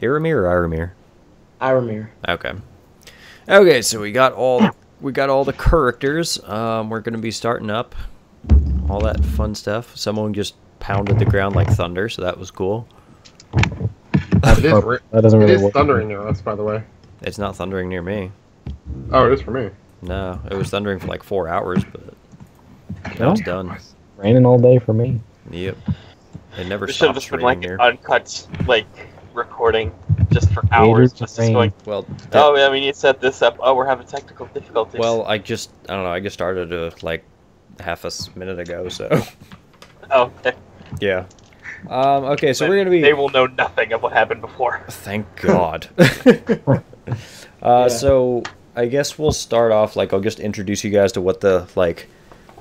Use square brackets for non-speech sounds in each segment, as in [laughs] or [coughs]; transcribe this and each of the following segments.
Iramir or Iramir? Iramir. Okay. Okay, so we got all we got all the characters. Um, we're gonna be starting up all that fun stuff. Someone just pounded the ground like thunder, so that was cool. It is, That doesn't really is work. thundering near us, by the way. It's not thundering near me. Oh, it is for me. No, it was thundering for like four hours, but now No? it's done. Raining all day for me. Yep. It never This should have stops just been raining like here. uncut like recording just for hours, just going. Well, Oh, yeah, we need to set this up. Oh, we're having technical difficulties. well, I just I don't know. I just started uh, like half a minute ago, so oh, okay. yeah. Um, okay, so we're gonna be. They will know nothing of what happened before. Thank God. [laughs] [laughs] uh, So I guess we'll start off like I'll just introduce you guys to what the like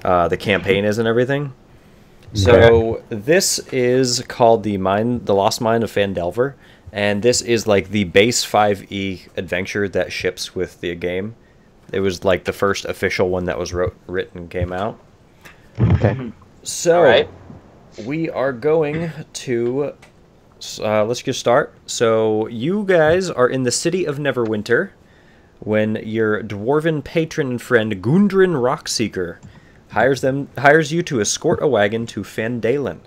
uh, the campaign is and everything. So this is called the mine, the Lost Mine of Phandelver, and this is like the base 5e adventure that ships with the game. It was like the first official one that was wrote, written came out. Okay. So Alright. we are going to uh, let's just start. So you guys are in the city of Neverwinter when your dwarven patron and friend Gundren Rockseeker hires them hires you to escort a wagon to Fandalen.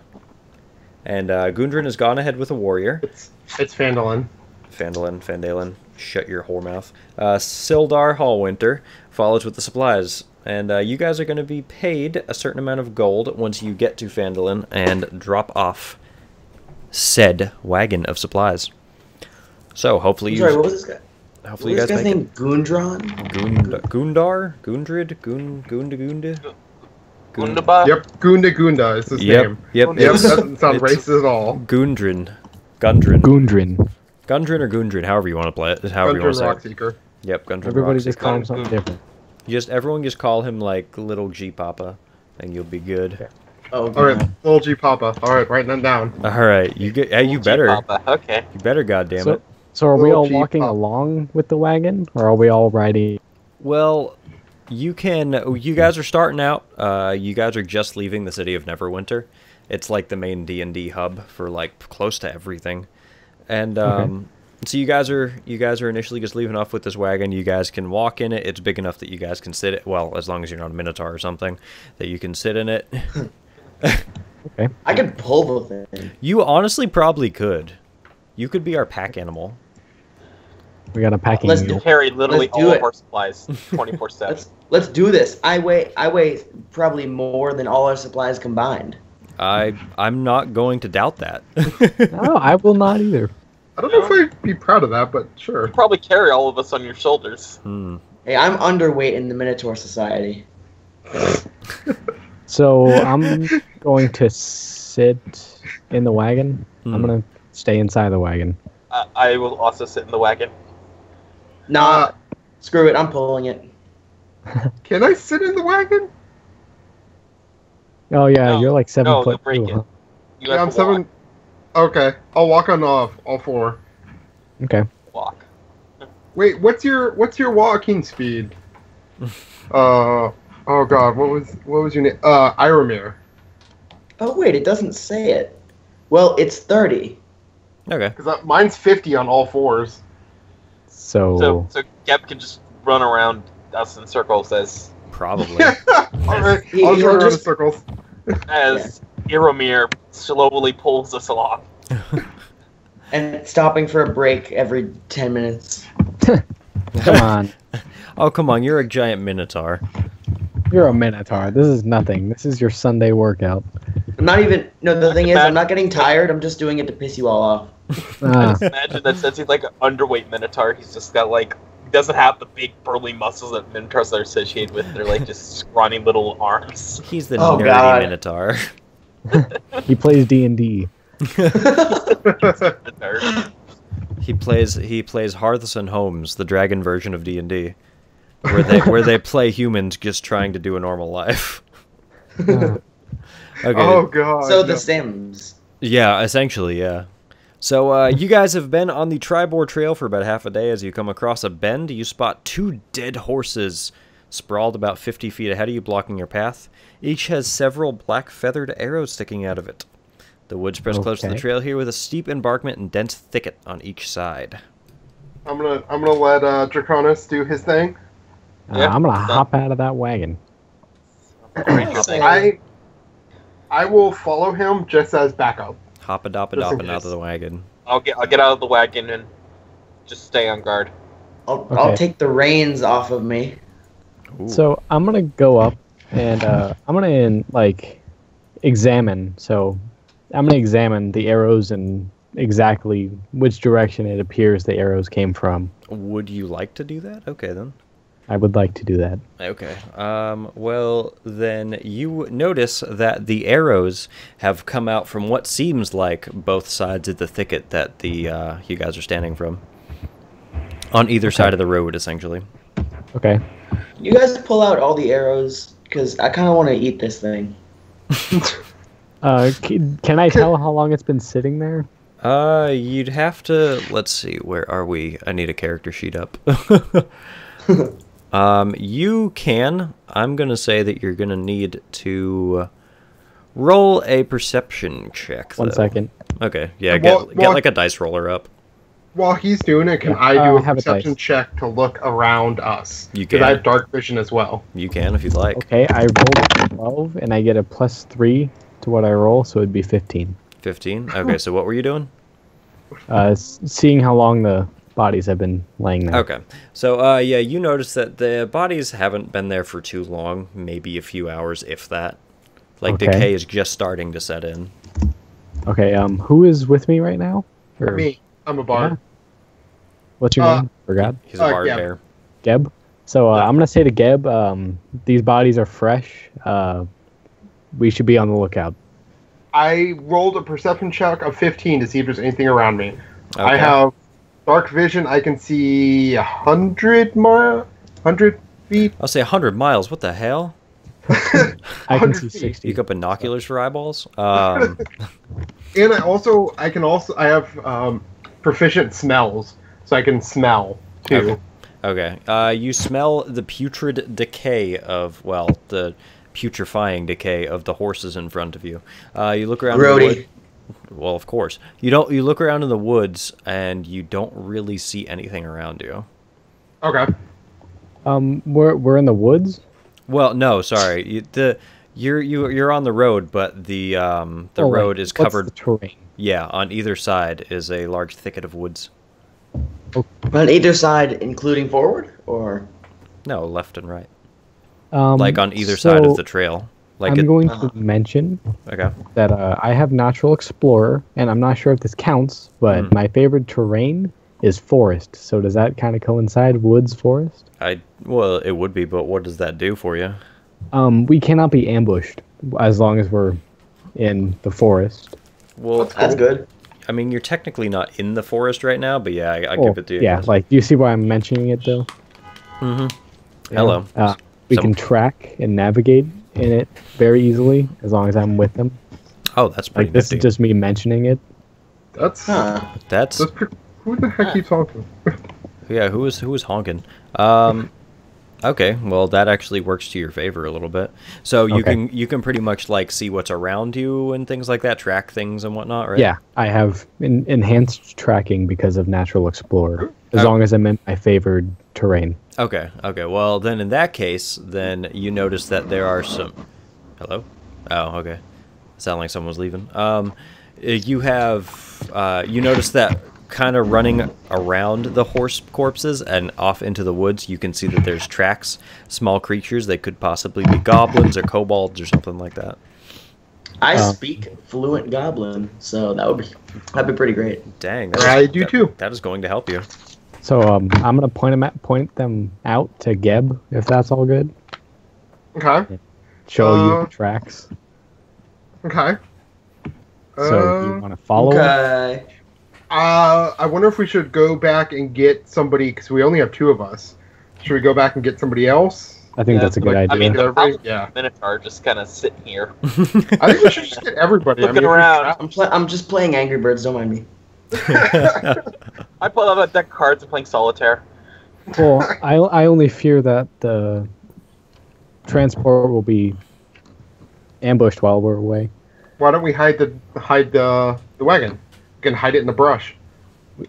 And uh, Gundren has gone ahead with a warrior. It's it's Fandolin. Fandolin, Fandalen, shut your whore mouth. Uh, Sildar Hallwinter follows with the supplies. And uh, you guys are going to be paid a certain amount of gold once you get to Fandolin and drop off said wagon of supplies. So hopefully I'm you, sorry, what was this guy? What hopefully was you this guys guy's make name? Gundron? it. Gund- Gundar, Gundrid, Gund, Gunda, Gunda. Gund- Gundaba? Yep, Gunda Gunda is his Yep, name. yep. Yep, it's- doesn't sound it's racist at all. Gundrin, Gundrin, Gundrin. Gundrin or Gundrin, however you want to play it, however you want Gundren to say it. Rockseeker. Yep, Gundrin. Everybody Rockseeker. just call him something different. Just everyone just call him like little G Papa, and you'll be good. Oh, All right, God. little G Papa. All right, writing that down. All right, you get. Hey, you better. Papa. Okay. You better. Goddamn So, it. so are we all G walking pop. along with the wagon, or are we all riding? Well, you can. You guys are starting out. Uh, you guys are just leaving the city of Neverwinter. It's like the main D and D hub for like close to everything, and um, so you guys are you guys are initially just leaving off with this wagon. You guys can walk in it. It's big enough that you guys can sit it. Well, as long as you're not a minotaur or something, that you can sit in it. [laughs] okay I could pull the thing. You honestly probably could. You could be our pack animal. We got a packing Let's mule. Carry literally Let's all it. of our supplies 24 7. Let's let's do this. I weigh I weigh probably more than all our supplies combined. I I'm not going to doubt that. [laughs] No, I will not either. I don't know if I'd be proud of that, but sure. probably carry all of us on your shoulders. hmm. Hey, I'm underweight in the Minotaur Society. [laughs] So I'm going to sit in the wagon. Hmm. I'm gonna stay inside the wagon. Uh, I will also sit in the wagon. Nah, Uh, screw it. I'm pulling it. [laughs] Can I sit in the wagon? Oh yeah, No, you're like seven no, foot you'll break two, it. huh? You yeah, I'm to seven. Okay, I'll walk on all all four. Okay. walk. walk. Wait, what's your what's your walking speed? [laughs] uh oh god, what was what was your name? Uh, Iramir. Oh wait, it doesn't say it. Well, it's thirty. Okay. Because mine's fifty on all fours. So, So, so Geb can just run around us in circles as Probably. [laughs] all right, He- I'll run around in circles. as Iromir slowly pulls us along. [laughs] And stopping for a break every ten minutes. [laughs] come on, oh come on, you're a giant minotaur. you're a minotaur. This is nothing. This is your Sunday workout. I'm not even. No, the thing is, I'm not getting tired. I'm just doing it to piss you all off. I Ah, imagine that since he's like an underweight Minotaur, he's just got like he doesn't have the big burly muscles that Minotaurs are associated with. They're like just [laughs] scrawny little arms. He's the Oh, nerdy God. minotaur. he plays D and D. [laughs] He plays he plays Hearthstone Homes, the dragon version of D and D, where they where they play humans just trying to do a normal life. [laughs] Okay. Oh god. so the no. Sims. Yeah, essentially, yeah. So uh, you guys have been on the Triboar Trail for about half a day. As you come across a bend, you spot two dead horses sprawled about 50 feet ahead of you, blocking your path. Each has several black feathered arrows sticking out of it. The woods press close to the trail here with a steep embankment and dense thicket on each side. I'm gonna I'm gonna let uh, Draconis do his thing. Uh, Yeah, I'm gonna done. hop out of that wagon. Great job. Say- I I will follow him just as backup. Hoppa a Just in dopping out of the wagon. I'll get I'll get out of the wagon and just stay on guard. I'll, I'll take the reins off of me. Ooh. So I'm gonna go up and uh, I'm gonna like examine. So I'm gonna examine the arrows and exactly which direction it appears the arrows came from. would you like to do that? Okay then. I would like to do that. Okay. Um, well, then you notice that the arrows have come out from what seems like both sides of the thicket that the uh, you guys are standing from. On either side of the road, essentially. Okay. You guys pull out all the arrows because I kind of want to eat this thing. [laughs] Uh, c- can I tell how long it's been sitting there? Uh, you'd have to. Let's see. Where are we? I need a character sheet up. [laughs] [laughs] um, you can. I'm gonna say that you're gonna need to roll a perception check. One though. second. Okay. Yeah. Well- Get well- like a dice roller up. While he's doing it, can Yeah, I do uh, a have a perception dice. check to look around us? You Because I have dark vision as well. You can if you'd like. Okay, I rolled a 12 and I get a plus 3 to what I roll, so it'd be 15. 15. Okay. So what were you doing? Uh, seeing how long the bodies have been laying there. Okay. So, uh, yeah, you notice that the bodies haven't been there for too long, maybe a few hours, if that. Like, Okay. decay is just starting to set in. Okay, um, who is with me right now? Or- Me, I'm a bard. What's your Uh, name? Forgot. He's a Uh, bard yeah. bear. Geb. So uh, I'm gonna say to Geb, um, these bodies are fresh. Uh, we should be on the lookout. I rolled a perception check of 15 to see if there's anything around me. I have dark vision. I can see a hundred mile, hundred feet. I'll say 100 miles. What the hell? [laughs] I can see feet. 60. You got binoculars for eyeballs? Um, [laughs] And I also, I can also, I have um, proficient smells, so I can smell too. okay. Uh, you smell the putrid decay of, well, the putrefying decay of the horses in front of you. Uh, you look around. the Grody. Wood- Well, of course. You don't. You look around in the woods and you don't really see anything around you. Okay. Um, we're we're in the woods. Well, no, sorry. You, the you're you you're on the road, but the um the Oh, like, road is what's covered. The terrain. Yeah, on either side is a large thicket of woods. On either side, including forward, or No, left and right, Um, like on either side of the trail. Like I'm it, going Uh-huh. to mention okay. that uh, I have Natural Explorer, and I'm not sure if this counts, but Hmm. my favorite terrain is forest. So does that kind of coincide? Woods, forest. I well, it would be, but what does that do for you? Um, we cannot be ambushed as long as we're in the forest. Well, that's good. I mean, you're technically not in the forest right now, but yeah, I, I Oh, give it to you. yeah, like do you see why I'm mentioning it though? Mm-hmm. Hello. Uh, we Some- can track and navigate in it very easily as long as I'm with them. Oh, that's pretty Like this nifty. is just me mentioning it. That's Huh. That's that's pretty. Who the heck keeps talking? yeah. Who was who was honking? Um. Okay, well that actually works to your favor a little bit. So you Okay. can you can pretty much like see what's around you and things like that, track things and whatnot, right? Yeah, I have en- enhanced tracking because of Natural Explorer. As Oh. long as I'm in my favored terrain. Okay. Okay. Well, then in that case, then you notice that there are some. Hello. Oh, okay. Sound like someone was leaving. Um, uh, you have uh, you notice that kind of running around the horse corpses and off into the woods. You can see that there's tracks, small creatures. They could possibly be goblins or kobolds or something like that. I Uh, speak fluent Goblin, so that would be that'd be pretty great. Dang. that I do that- too. That is going to help you. So um, I'm gonna point them at, point them out to Geb if that's all good. Okay. Show you Uh, the tracks. Okay. So Uh, you want to follow? 'em? Okay. Uh, I wonder if we should go back and get somebody because we only have two of us. Should we go back and get somebody else? I think Yeah, that's a good like, I idea. mean, Yeah, the yeah. Minotaur just kind of sitting here. I think we should [laughs] just get everybody. I Looking mean, around. I'm pl- I'm just playing Angry Birds. Don't mind me. [laughs] I pull out a deck of cards and playing solitaire. well, I I only fear that the transport will be ambushed while we're away. why don't we hide the hide the the wagon? We can hide it in the brush.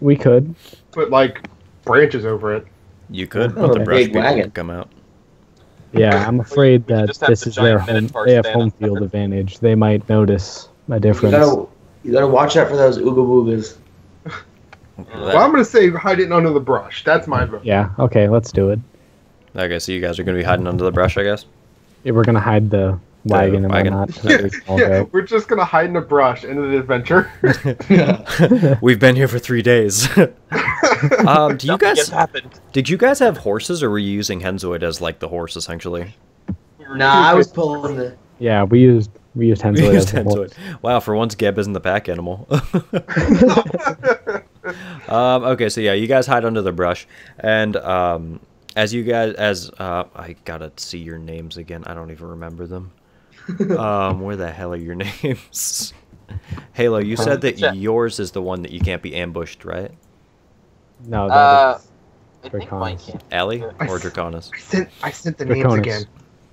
We could. Put like branches over it. You could, Oh, but the a brush big people wagon. come out. Yeah, I'm afraid that this the is their home. They have home field advantage. They might notice a You difference. gotta, you gotta watch out for those ooga boogas. Well, I'm gonna say hide it under the brush. That's my vote. Yeah. Okay. Let's do it. Okay, so you guys are gonna be hiding under the brush, I guess. Yeah, we're gonna hide the wagon and wagon. whatnot. so that [laughs] yeah, we're just gonna hide in the brush into the adventure. [laughs] [laughs] We've been here for three days. um, do you guys happened. did you guys have horses, or were you using Henzoid as like the horse essentially? Nah, I was pulling the. Yeah, we used we used Henzoid. You as used a. Henzoid. Wow, for once, Geb isn't the pack animal. [laughs] um, okay, so yeah, you guys hide under the brush, and um, as you guys, as uh, I gotta see your names again. I don't even remember them. [laughs] um, where the hell are your [laughs] names? Halo, you said that Yeah. yours is the one that you can't be ambushed, right? No, that Uh, was I Draconis. can. Allie or s- Draconis? I sent I sent the names again.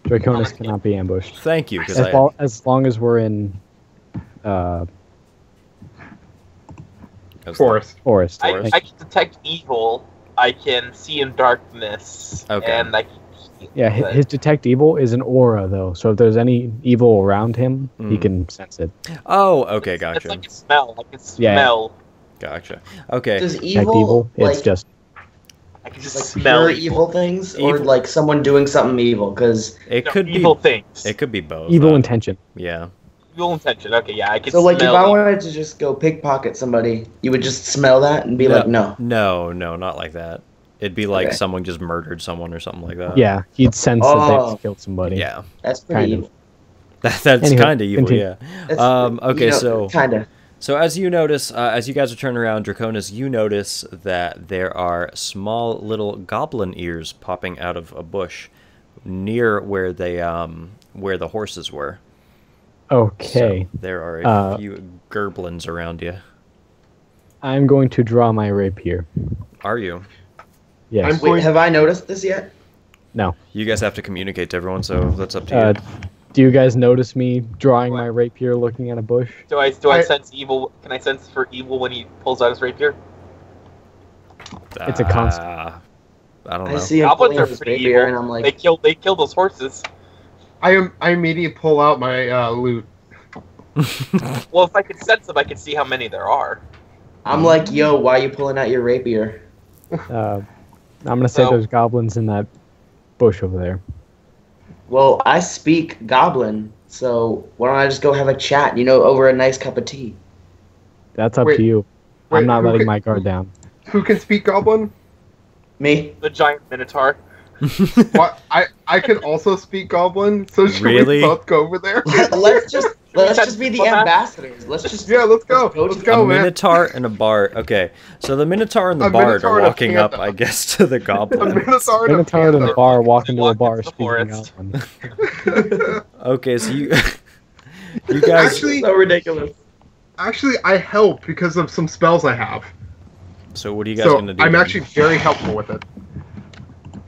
Draconis cannot be ambushed. Thank you, As, I long, as long as we're in uh, I was- Forest. forest. I, I can detect evil. I can see in darkness. Okay. And I can. Yeah, hi- but- his detect evil is an aura though. So if there's any evil around him, he Mm. can sense it. Oh, okay, gotcha. It's gotcha, like a smell. I can Yeah. gotcha. Okay, Does Detect evil, evil, like, it's just I can just like smell pure evil things, or like someone doing something evil? Because it No, could evil be. things. It could be both. evil intention. Yeah. Evil intention. Okay, yeah, I can so, like, if smell. I wanted to just go pickpocket somebody, you would just smell that and be like, no. No, no, not like that. It'd be like Okay. someone just murdered someone or something like that. yeah, he'd sense that Oh. they've killed somebody. Yeah. That's pretty Kind of. evil. [laughs] That, that's Anywho, kind of evil, continue. yeah. Um, okay, so kind of. so as you notice, uh, as you guys are turning around, Draconis, you notice that there are small little goblin ears popping out of a bush near where they um where the horses were. Okay, So there are a Uh, few gerblins around you. I'm going to draw my rapier. Are you? Yes. I'm- Wait, have I noticed this yet? no. You guys have to communicate to everyone, so that's up to you. Uh, do you guys notice me drawing my rapier, looking at a bush? Do I do I, I- sense evil? Can I sense for evil when he pulls out his rapier? it's a constant. Uh, I don't know. I know. see him Goblins pulling are pretty rapier, evil. and I'm like, they killed they killed those horses. I am. I immediately pull out my uh, lute. [laughs] Well, if I could sense them, I could see how many there are. I'm like, yo, why are you pulling out your rapier? [laughs] Uh, I'm gonna say So- there's goblins in that bush over there. Well, I speak goblin, so why don't I just go have a chat, you know, over a nice cup of tea? That's up Wait, to you. wait, I'm not letting can- my guard down. Who can speak Goblin? Me? The giant minotaur. [laughs] what? I I can also speak Goblin. So should Really? we both go over there? [laughs] let's just [laughs] let's just be the ambassadors. Let's just yeah, let's go. Let's go Let's go, a man. minotaur and a bard. Okay, so the minotaur and the A bard are walking up. I guess, to the A goblin. Minotaur and a Minotaur and a panther. bar walk into a bar into the speaking forest. Goblin. okay, so you, you guys. Actually- so ridiculous. Actually, I help because of some spells I have. so what are you guys So gonna do? I'm then? actually very helpful with it.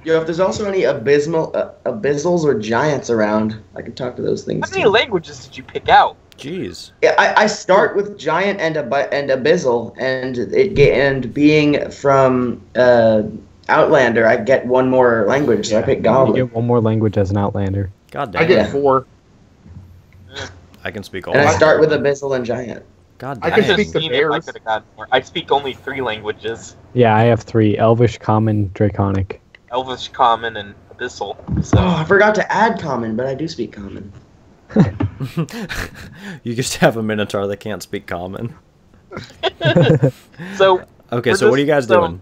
Yo, if there's also any abysmal uh, abyssals or giants around, I can talk to those things. How many too. languages did you pick out? Jeez. Yeah, I, I start with giant and ab- and abyssal, and it get and being from uh, Outlander, I get one more language, so I pick You get one more language as an Outlander. God damn. I get four. I can speak all. And I of start with abyssal and giant. God damn. I damn. can speak the Seen it, I bears. could have gotten more. I speak only three languages: Yeah, I have three: Elvish, Common, Draconic. Elvish, Common, and Abyssal. So Oh, I forgot to add common, but I do speak common. [laughs] you just have a minotaur that can't speak common. so [laughs] Okay, We're so what are you guys so- doing?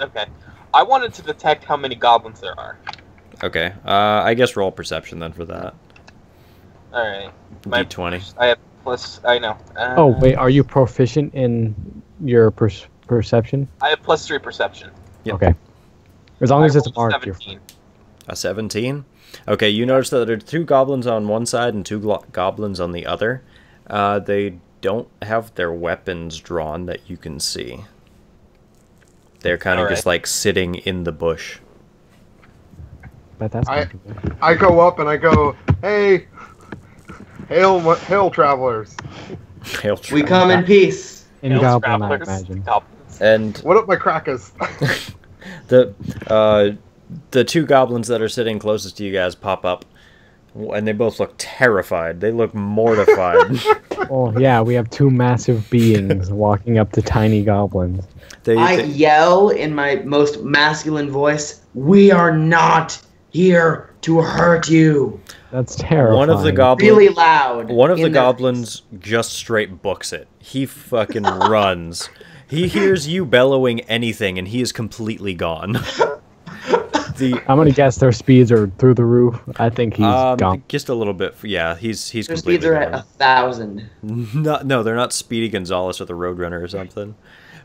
okay. I wanted to detect how many goblins there are. Okay, uh, I guess roll perception then for that. All right. My- D20. I have plus. I know. Uh, Oh wait, are you proficient in your per- perception? I have plus three perception. Yep. Okay. As long I as it's rolled a marked, you're 17. A 17? Okay, you notice that there are two goblins on one side and two glo- goblins on the other. Uh, they don't have their weapons drawn that you can see. They're kind of Alright. just like sitting in the bush. But that's I- I go up and I go, hey, Hail, hail, travelers. Hail We come in peace. In Hail Goblin, I imagine. goblins. And What up, my crackers? [laughs] the uh, the two goblins that are sitting closest to you guys pop up, and they both look terrified. They look mortified. [laughs] Oh yeah, we have two massive beings [laughs] walking up to tiny goblins. they, I they- yell in my most masculine voice, "We are not here to hurt you." That's terrifying. one of the goblins. Really loud. One of the in their goblins just straight books it. He fucking [laughs] runs. He hears you bellowing anything, and he is completely gone. [laughs] the I'm gonna guess their speeds are through the roof. I think he's um, gone. just a little bit. Yeah, he's he's Their completely speeds are at a thousand. [laughs] No, no, they're not Speedy Gonzalez or the Roadrunner or something.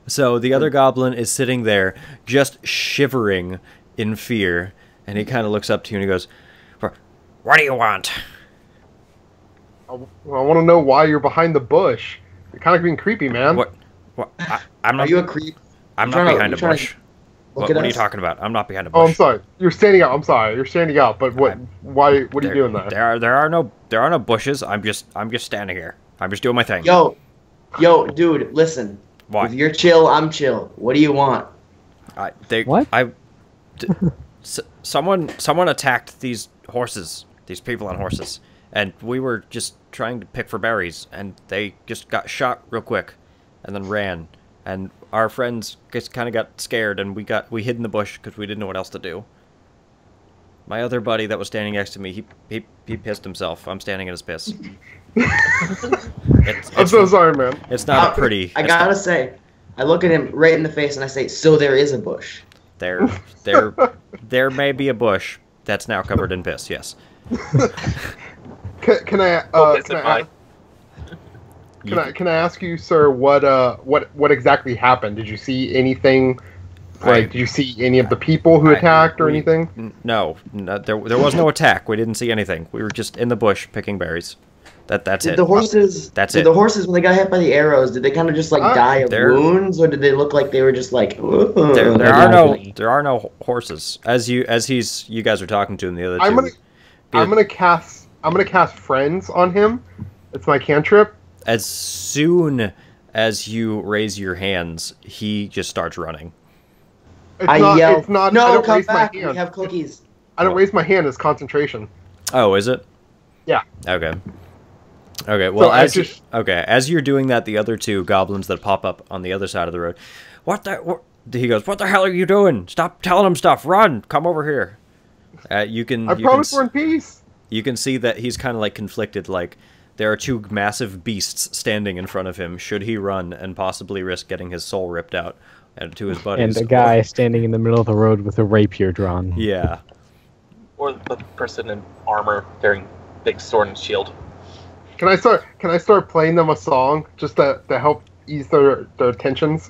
So the other goblin is sitting there, just shivering in fear, and he kind of looks up to you and he goes, "What do you want?" I, want to know why you're behind the bush. You're kind of being creepy, man. What? What? I, I'm Are you a creep? I'm you not trying to- behind a bush. What, what are you talking about? I'm not behind a bush. Oh, I'm sorry. You're standing up. I'm sorry. You're standing up. But what? I'm- Why? What are you doing there? There are there are no there are no bushes. I'm just I'm just standing here. I'm just doing my thing. Yo, yo, dude, listen. Why? If you're chill, I'm chill. What do you want? I, they, What? I, d- s- someone, someone attacked these horses, these people on horses, and we were just trying to pick for berries, and they just got shot real quick, and then ran, and our friends just kind of got scared, and we got we hid in the bush because we didn't know what else to do. My other buddy that was standing next to me, he he, he pissed himself. I'm standing in his piss. [laughs] it's, I'm so sorry, man. it's not Uh, pretty. I gotta say, I look at him right in the face and I say, "So there is a bush." There, there, there may be a bush that's now covered in piss. Yes. [laughs] Can, can I? Uh, Focus can in I? Mine. You Can I? Can I ask you, sir? What? Uh, what? What exactly happened? Did you see anything? I- Like, did you see any of the people who I- attacked or we- anything? n- No, no, there, there was no attack. We didn't see anything. We were just in the bush picking berries. That, that's Did it. the horses? That's did it. the horses when they got hit by the arrows? Did they kind of just like Uh, die of wounds, or did they look like they were just like? "Ugh." there, there They're no, lively. there are no horses. As you, as he's, you guys are talking to him. The other 2 I'm gonna- I'm gonna cast. I'm gonna cast friends on him. It's my cantrip. As soon as you raise your hands, he just starts running. It's I not. yell, It's not. I "No, don't come raise back! my We hand. have cookies." I don't raise my hand as concentration. Oh, is it? Yeah. Okay. Okay. Well, I as you- just- okay, as you're doing that, the other two goblins that pop up on the other side of the road, what the? What, he goes, "What the hell are you doing? Stop telling him stuff! Run! Come over here!" Uh, you can. I you promise can, we're in peace. you can see that he's kind of like conflicted. Like there are two massive beasts standing in front of him. Should he run and possibly risk getting his soul ripped out and to his buddies? And a guy standing in the middle of the road with a rapier drawn. Yeah. Or the person in armor carrying big sword and shield. Can I start? Can I start playing them a song just to, to help ease their their tensions?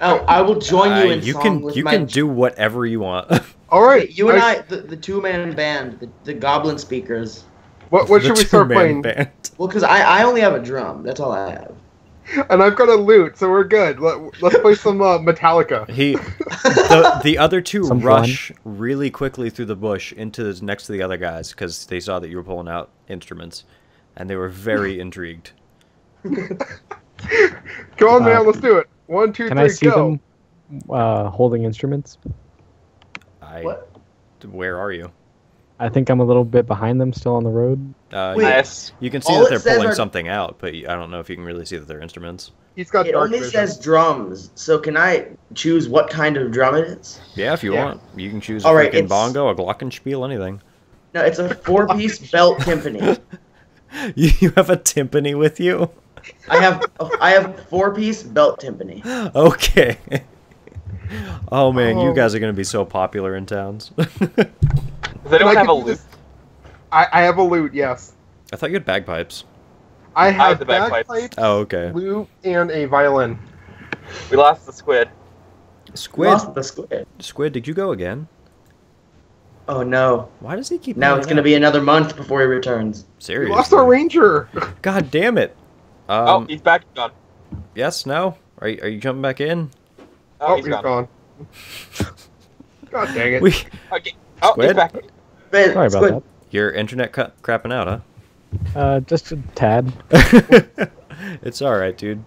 Oh, I will join you Uh, in you song can with you my. can do whatever you want. [laughs] All right. you and I, the, the two man band, the, the goblin speakers. What what [laughs] should we start two-man playing? band. Well, because I, I only have a drum. That's all I have. [laughs] And I've got a lute, so we're good. Let, let's play some uh, Metallica. He, [laughs] the the other two Some rush really quickly through the bush into the, next to the other guys because they saw that you were pulling out instruments, and they were very intrigued. Come on, Uh, man. Let's do it. One, two, Can three, I see go. them uh, holding instruments? I, What? Where are you? I think I'm a little bit behind them still on the road. Uh, Wait. Yes. you can see all that they're pulling are- something out, but I don't know if you can really see that they're instruments. He's got It dark only vision. says drums. So can I choose what kind of drum it is? Yeah, if you Yeah. want, you can choose a All right, freaking it's- bongo, a glockenspiel, anything. No, it's a [laughs] four piece belt timpani. [laughs] You, you have a timpani with you? I have I have four piece belt timpani. [laughs] Okay. Oh man, you Oh. guys are gonna be so popular in towns. Does anyone I have a could loot? this- I, I have a lute. Yes, I thought you had bagpipes. I have have the bagpipes. bagpipes, Oh, okay. lute, and a violin. We lost the squid. Squid, Lost the squid. Squid, did you go again? Oh no! Why does he keep? Now it's gonna be another month before he returns. We Seriously. lost our ranger. God damn it. Um, oh, he's back. Gone. yes, no. Are you, are you jumping back in? Oh, Oh, he's he's gone. gone. [laughs] God dang it. We, Okay. Oh, Squid? he's back. Man, Sorry about squid. that. your internet cut crapping out, huh? Uh, just a tad. [laughs] it's all right, dude.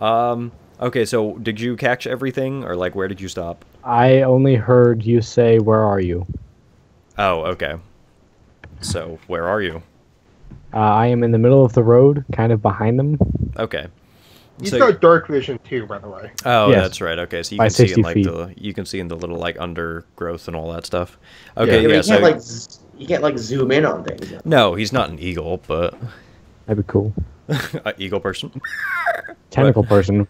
Um, okay, so did you catch everything, or like where did you stop? I only heard you say, "Where are you?" Oh, okay. So where are you? Uh, I am in the middle of the road, kind of behind them. Okay. He's So- got dark vision too, by the way. Oh, Yes. that's right. Okay, so you By can see in like feet. the you can see in the little like undergrowth and all that stuff. Okay, Yeah, yeah. you so can't like you can't like zoom in on things. no, he's not an eagle, but That'd be cool. [laughs] an eagle person. Tentacle person,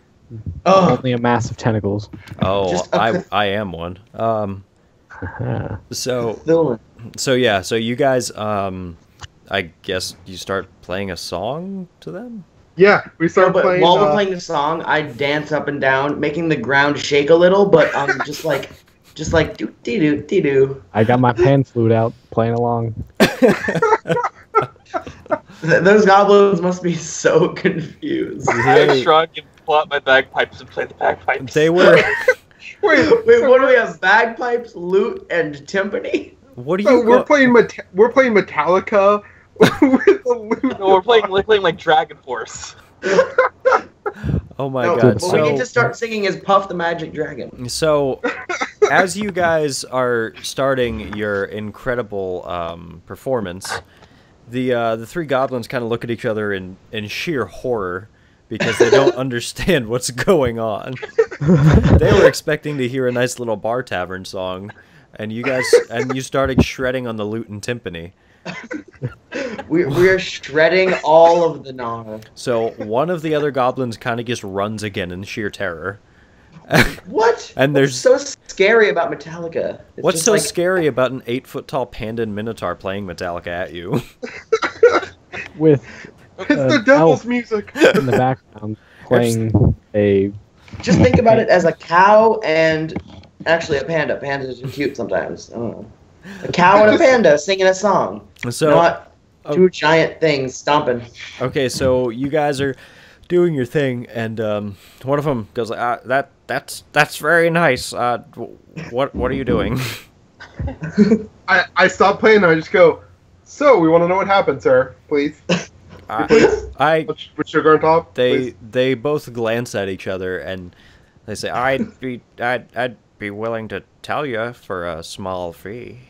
Oh, only a mass of tentacles. Oh, Just a I quick- I am one. Um, [laughs] so Dylan. so yeah, so you guys um, I guess you start playing a song to them. Yeah, we So, started but playing. while uh, we're playing the song, I dance up and down, making the ground shake a little, but I'm [laughs] just like, just like doo dee doo dee doo. I got my pan flute out, playing along. Those goblins must be so confused. I They, shrug and pull out my bagpipes and play the bagpipes. they were. [laughs] Wait, Wait, what do we have? Bagpipes, lute, and timpani? What do So you? we're playing Meta- we're playing Metallica with the lute. No, we're playing we're playing like Dragon Force. oh my no, god! but we get So to start singing as Puff the Magic Dragon. so as you guys are starting your incredible um, performance, the uh, the three goblins kind of look at each other in in sheer horror because they don't [laughs] understand what's going on. they were expecting to hear a nice little bar tavern song, and you guys and you started shredding on the lute and timpani. [laughs] We we are shredding all of the gnar. So one of the other goblins kind of just runs again in sheer terror. [laughs] What? And What's there's- so scary about Metallica? It's What's so like, scary about an eight foot tall panda and minotaur playing Metallica at you? [laughs] with It's uh, the devil's music. in the background playing a. Just think about it as a cow and actually a panda. Pandas are cute sometimes. I don't know. A cow and a [laughs] panda singing a song, So not oh. two giant things stomping. okay, so you guys are doing your thing, and um, one of them goes like, ah, "That that's that's very nice. Uh, what what are you doing?" [laughs] I I stop playing. and I just go. So we want to know what happened, sir. Please. [laughs] I, I With, with sugar on top. they please. they both glance at each other and they say, "I'd be I'd I'd be willing to tell you for a small fee."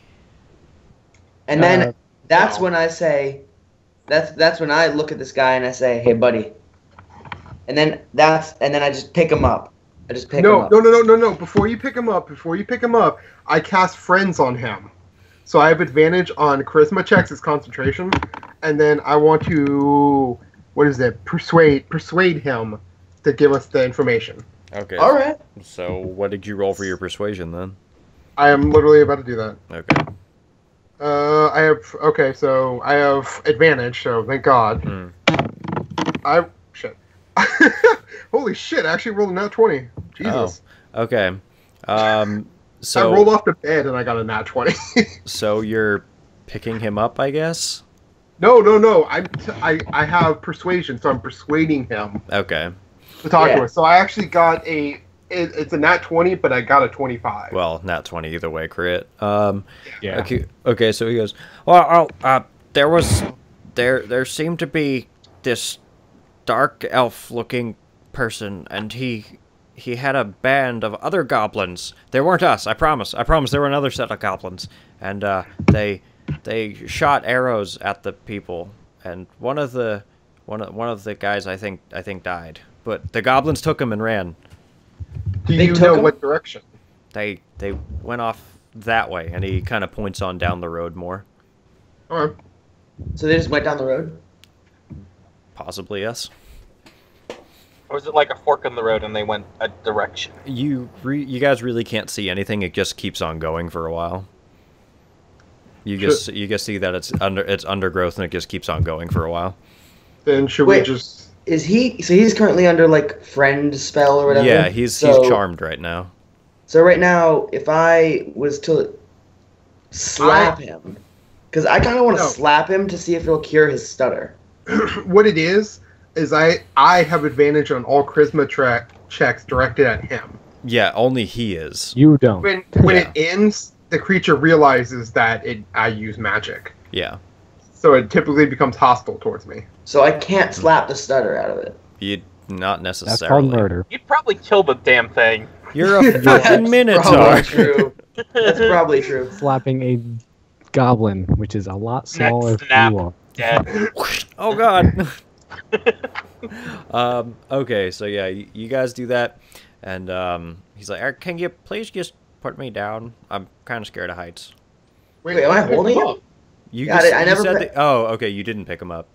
And then Uh, that's when I say, that's that's when I look at this guy and I say, "Hey, buddy." And then that's and then I just pick him up. I just pick him No, up. no, no, no, no, no. Before you pick him up, before you pick him up, I cast friends on him. So I have advantage on charisma checks, his concentration, and then I want to what is it? Persuade persuade him to give us the information. Okay. All right. So what did you roll for your persuasion then? I am literally about to do that. Okay. Uh, I have okay, so I have advantage. So thank God. Hmm. I shit. [laughs] Holy shit! I actually rolled a nat twenty. Jesus. Okay. Um. [laughs] So I rolled off the bed and I got a nat twenty. [laughs] so you're picking him up, I guess. no, no, no. I'm t- I I have persuasion, so I'm persuading him Okay. to talk Yeah. to us. So I actually got a. It, it's a nat twenty, but I got a twenty-five. Well, nat twenty either way, crit. Um. Yeah. Okay. Okay. So he goes. Well, I'll, uh, there was, there, there seemed to be this dark elf-looking person, and he, he had a band of other goblins. They weren't us. I promise. I promise. There were another set of goblins, and uh, they, they shot arrows at the people, and one of the, one of one of the guys I think I think died. But the goblins took him and ran. Do They you took know him? what direction? They they went off that way, and he kind of points on down the road more. Okay. So they just went down the road. Possibly yes. Or was it like a fork in the road and they went a direction? You re- you guys really can't see anything. It just keeps on going for a while. You Should- just you just see that it's under it's undergrowth and it just keeps on going for a while. Then should Wait. we just? Is he? So he's currently under like friend spell or whatever. Yeah, he's so, he's charmed right now. So right now, if I was to slap him, because I kind of want to No. slap him to see if it'll cure his stutter. [clears throat] what it is is I I have advantage on all charisma track checks directed at him. Yeah, only he is. You don't. When when Yeah. it ends, the creature realizes that it I use magic. Yeah. so it typically becomes hostile towards me. So I can't slap the stutter out of it. You not necessarily. That's necessarily. called murder. You'd probably kill the damn thing. You're a That's [laughs] fucking minotaur. Probably true. [laughs] That's probably true. Slapping a goblin, which is a lot smaller than snap. you are. Dead. [laughs] oh god. um, okay, so yeah, you, you guys do that, and um, he's like, "Er, "Can you please just put me down? I'm kind of scared of heights." Wait, am I holding him? You, Got just- it, I you never said pi- that- oh, okay, you didn't pick him up.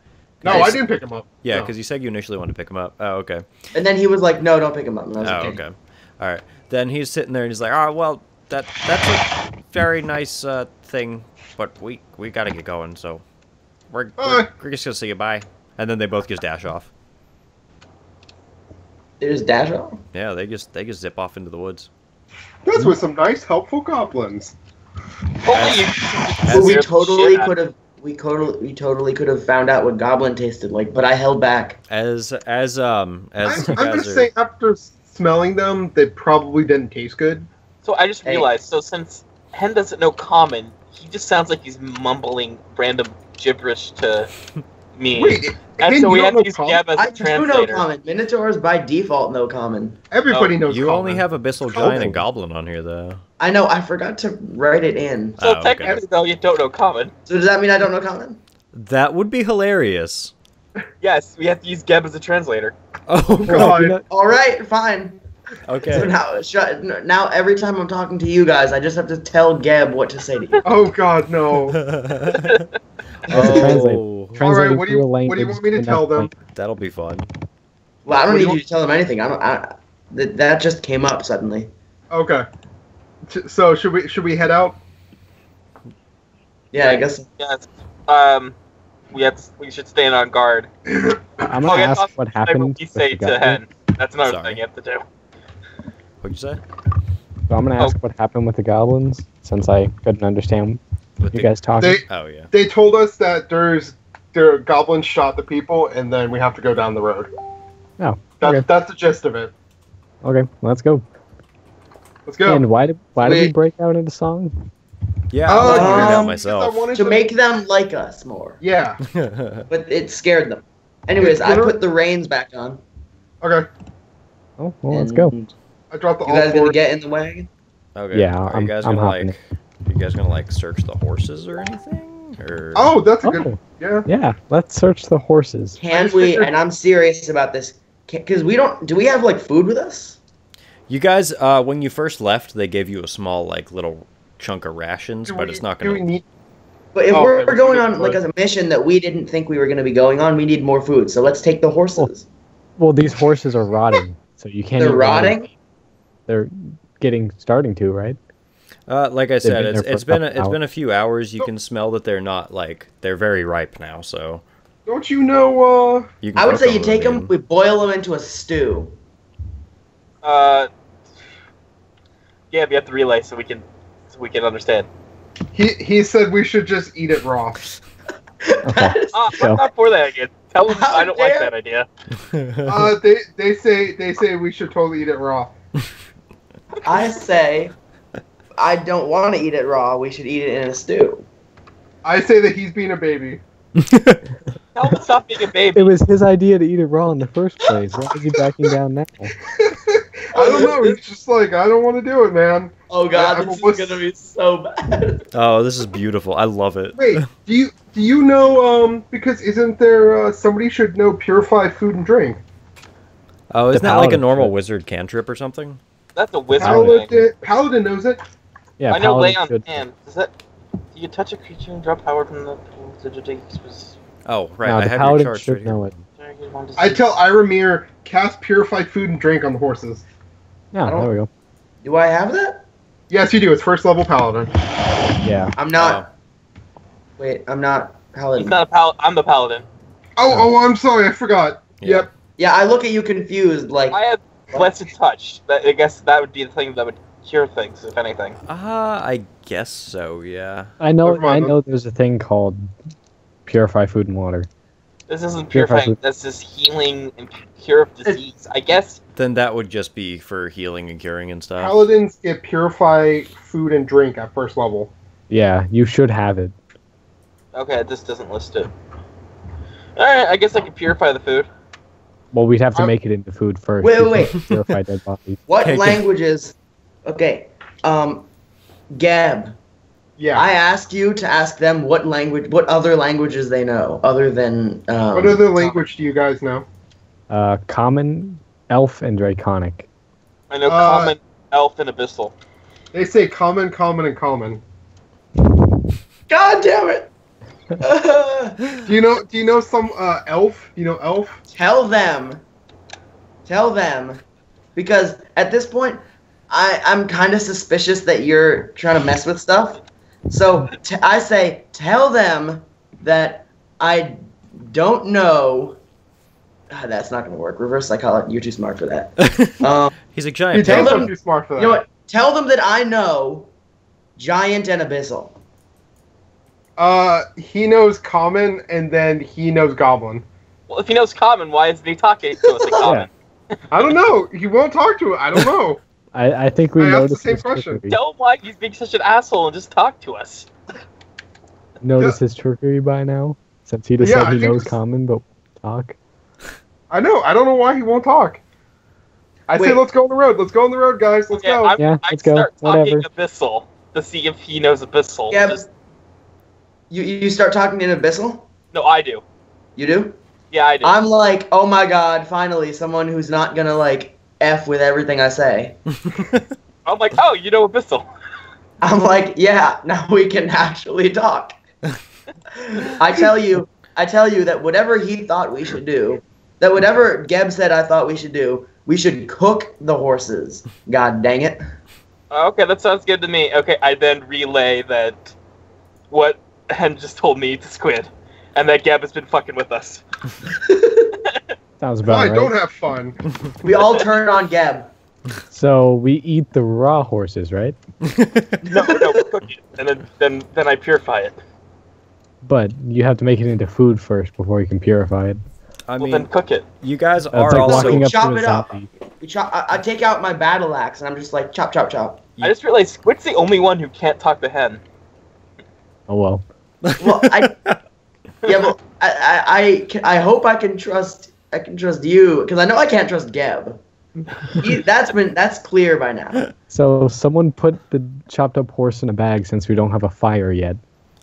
No, Yes. I didn't pick him up. Yeah, No. because you said you initially wanted to pick him up. Oh, okay. And then he was like, "No, don't pick him up." And I was Oh, like, okay. All right. Then he's sitting there and he's like, "Oh, well, that that's a very nice uh, thing, but we we gotta get going, so we're we're, we're just gonna say goodbye." And then they both just dash off. It was dash off. Yeah, they just they just zip off into the woods. That's with some nice, helpful goblins. Hopefully you. As- we totally could have. We totally, we totally could have found out what goblin tasted like, but I held back. As as um I'm, as I'm gonna are say after smelling them, they probably didn't taste good. So I just Hey. realized. So since Hen doesn't know common, he just sounds like he's mumbling random gibberish to me. Wait, and so we have to use know Gab as a I do know translator. common. Minotaurs by default know common. Everybody Oh, knows. you only have abyssal Common. giant and goblin on here though. I know. I forgot to write it in. So Oh, okay. technically, though, you don't know common. So does that mean I don't know common? That would be hilarious. Yes, we have to use Geb as a translator. [laughs] Oh God. All right, fine. Okay. So now, shut, now every time I'm talking to you guys, I just have to tell Geb what to say to you. Oh God, no! [laughs] translate. oh, All Translating right, what do you what do you want me to tell them? language. that'll be fun. Well, I don't What need you you to tell them anything. I don't. I, that, that just came up suddenly. Okay. So should we should we head out? Yeah, I guess. Yes. Um, we have to, we should stand on guard. [coughs] I'm Oh, gonna yeah, ask I'll what happened. What we say to. Hen. That's another Sorry. thing you have to do. What'd you say? So I'm gonna Oh. ask what happened with the goblins since I couldn't understand With you the- guys talking. They Oh yeah. they told us that there's their goblins shot the people, and then we have to go down the road. Oh, That's okay. that's the gist of it. Okay, let's go. Let's go. And why did why did we break out into song? Yeah, Oh, I was wondering that Um, myself. I wanted To make them like us more, Yeah. [laughs] but it scared them. Anyways, I put the reins back on. Okay. Oh, well, let's go. I dropped the You all guys gonna get in the wagon? okay. Yeah, Are I'm- you guys I'm gonna hopping like? You guys gonna like search the horses or anything? Or Oh, that's a good. Oh, Yeah. yeah. Let's search the horses. Can we? figured- And I'm serious about this. Because we don't. Do we have like food with us? you guys, uh, when you first left, they gave you a small like little chunk of rations, Do but we- it's not Do we gonna. need? But if Oh, we're, okay, we're going on get like a mission that we didn't think we were going to be going on, we need more food. So let's take the horses. Well, these horses are rotting, so you can't. They're eat them. rotting. They're getting starting to right. Uh, like I said, been it's there for it's a been a, couple it's been a few hours. You So- can smell that they're not like they're very ripe now. So Don't you know? Uh. you. I would say you take them, mean. we boil them into a stew. Uh, yeah, we have to relay so we can so we can understand. He he said we should just eat it raw. [laughs] Okay. So- I'm not for that again. Tell them How I don't like that idea. [laughs] Uh, they they say they say we should totally eat it raw. I say, I don't want to eat it raw. We should eat it in a stew. I say that he's being a baby. [laughs] Tell him stop being a baby. It was his idea to eat it raw in the first place. Why is he backing down now? [laughs] I don't know. He's just like I don't want to do it, man. Oh God, god, this this is is gonna gonna be so bad. [laughs] oh, this is beautiful. I love it. Wait, do you do you know? Um, because isn't there uh, somebody should know purify food and drink? Oh, isn't The that like a normal wizard cantrip or something? That's a wizard Paladin. thing. Paladin, Paladin knows it. Yeah, I know lay paladin on should- hand. Does that? Do you touch a creature and draw power from the pool to detect spec- Oh, right. No, I the have your paladin charts should right know it. target one to I see- tell Iramir cast purified food and drink on the horses. Yeah, don't- there we go. Do I have that? Yes, you do. It's first level Paladin. Yeah. I'm not. Oh. Wait, I'm not He's paladin. not a pal. I'm the paladin. Oh, oh, oh, I'm sorry. I forgot. Yeah. Yep. Yeah, I look at you confused, like I have blessed touch. That I guess that would be the thing that would cure things, if anything. Ah, I guess so. Yeah. I know. Never mind, I know. There's a thing called purify food and water. This isn't Purify purifying. food. This is healing and cure of disease. I guess. Then that would just be for healing and curing and stuff. Paladins get purify food and drink at first level. Yeah, you should have it. Okay, this doesn't list it. Alright, I guess I can purify the food. Well, we'd have to I'm- make it into food first. Wait, before wait, Purify dead bodies. What Okay, [laughs] okay. languages? Okay, um, Gab. Yeah. I asked you to ask them what language, what other languages they know other than. Um, what other language do you guys know? Uh, common, elf, and draconic. I know Uh, common, elf, and abyssal. They say common, common, and common. God damn it! [laughs] Do you know? Do you know some uh, elf? You know elf? tell them, tell them, because at this point, I I'm kind of suspicious that you're trying to mess with stuff. So t- I say, tell them that I don't know. Ah, that's not gonna work. Reverse psychology. You're too smart for that. [laughs] Um, He's a You giant. tell them- I'm too smart for that. you know what? Tell them that I know giant and abyssal. Uh, he knows common, and then he knows goblin. Well, if he knows common, why isn't he talking to us in [laughs] common? I don't know. He won't talk to it. I don't know. [laughs] I, I think we I asked the same his question. trickery. Tell him why he's being such an asshole and just talk to us. Notice his trickery by now, since he just Yeah, said he think knows common but talk. I know. I don't know why he won't talk. I say let's go on the road. Let's go on the road, guys. Let's Okay, go. I'm, Yeah, let's go. start talking Whatever. abyssal to see if he knows abyssal. Yeah, Just- You you start talking in abyssal. no, I do. You do. Yeah, I do. I'm like, oh my god, finally someone who's not gonna like f with everything I say. [laughs] I'm like, oh, you know abyssal. [laughs] I'm like, yeah, now we can actually talk. [laughs] I tell you, I tell you that whatever he thought we should do, that whatever Geb said I thought we should do, we should cook the horses. God dang it. Oh, okay, that sounds good to me. Okay, I then relay that what Hen just told me to Squid, and that Gab has been fucking with us. Sounds Why? about right. Don't have fun. [laughs] We all turn on Geb. So we eat the raw horses, right? [laughs] No, no, we cook it, and then then then I purify it. But you have to make it into food first before you can purify it. I well, then mean, cook it. you guys That's are like also. up Chop it up. We chop, I, I take out my battle axe and I'm just like chop, chop, chop. I just realized Squid's the only one who can't talk to Hen. Oh well. Well, I [laughs] yeah, well, I, I, I, I hope I can trust, I can trust you because I know I can't trust Geb. He, [laughs] that's been that's clear by now. So someone put the chopped up horse in a bag since we don't have a fire yet,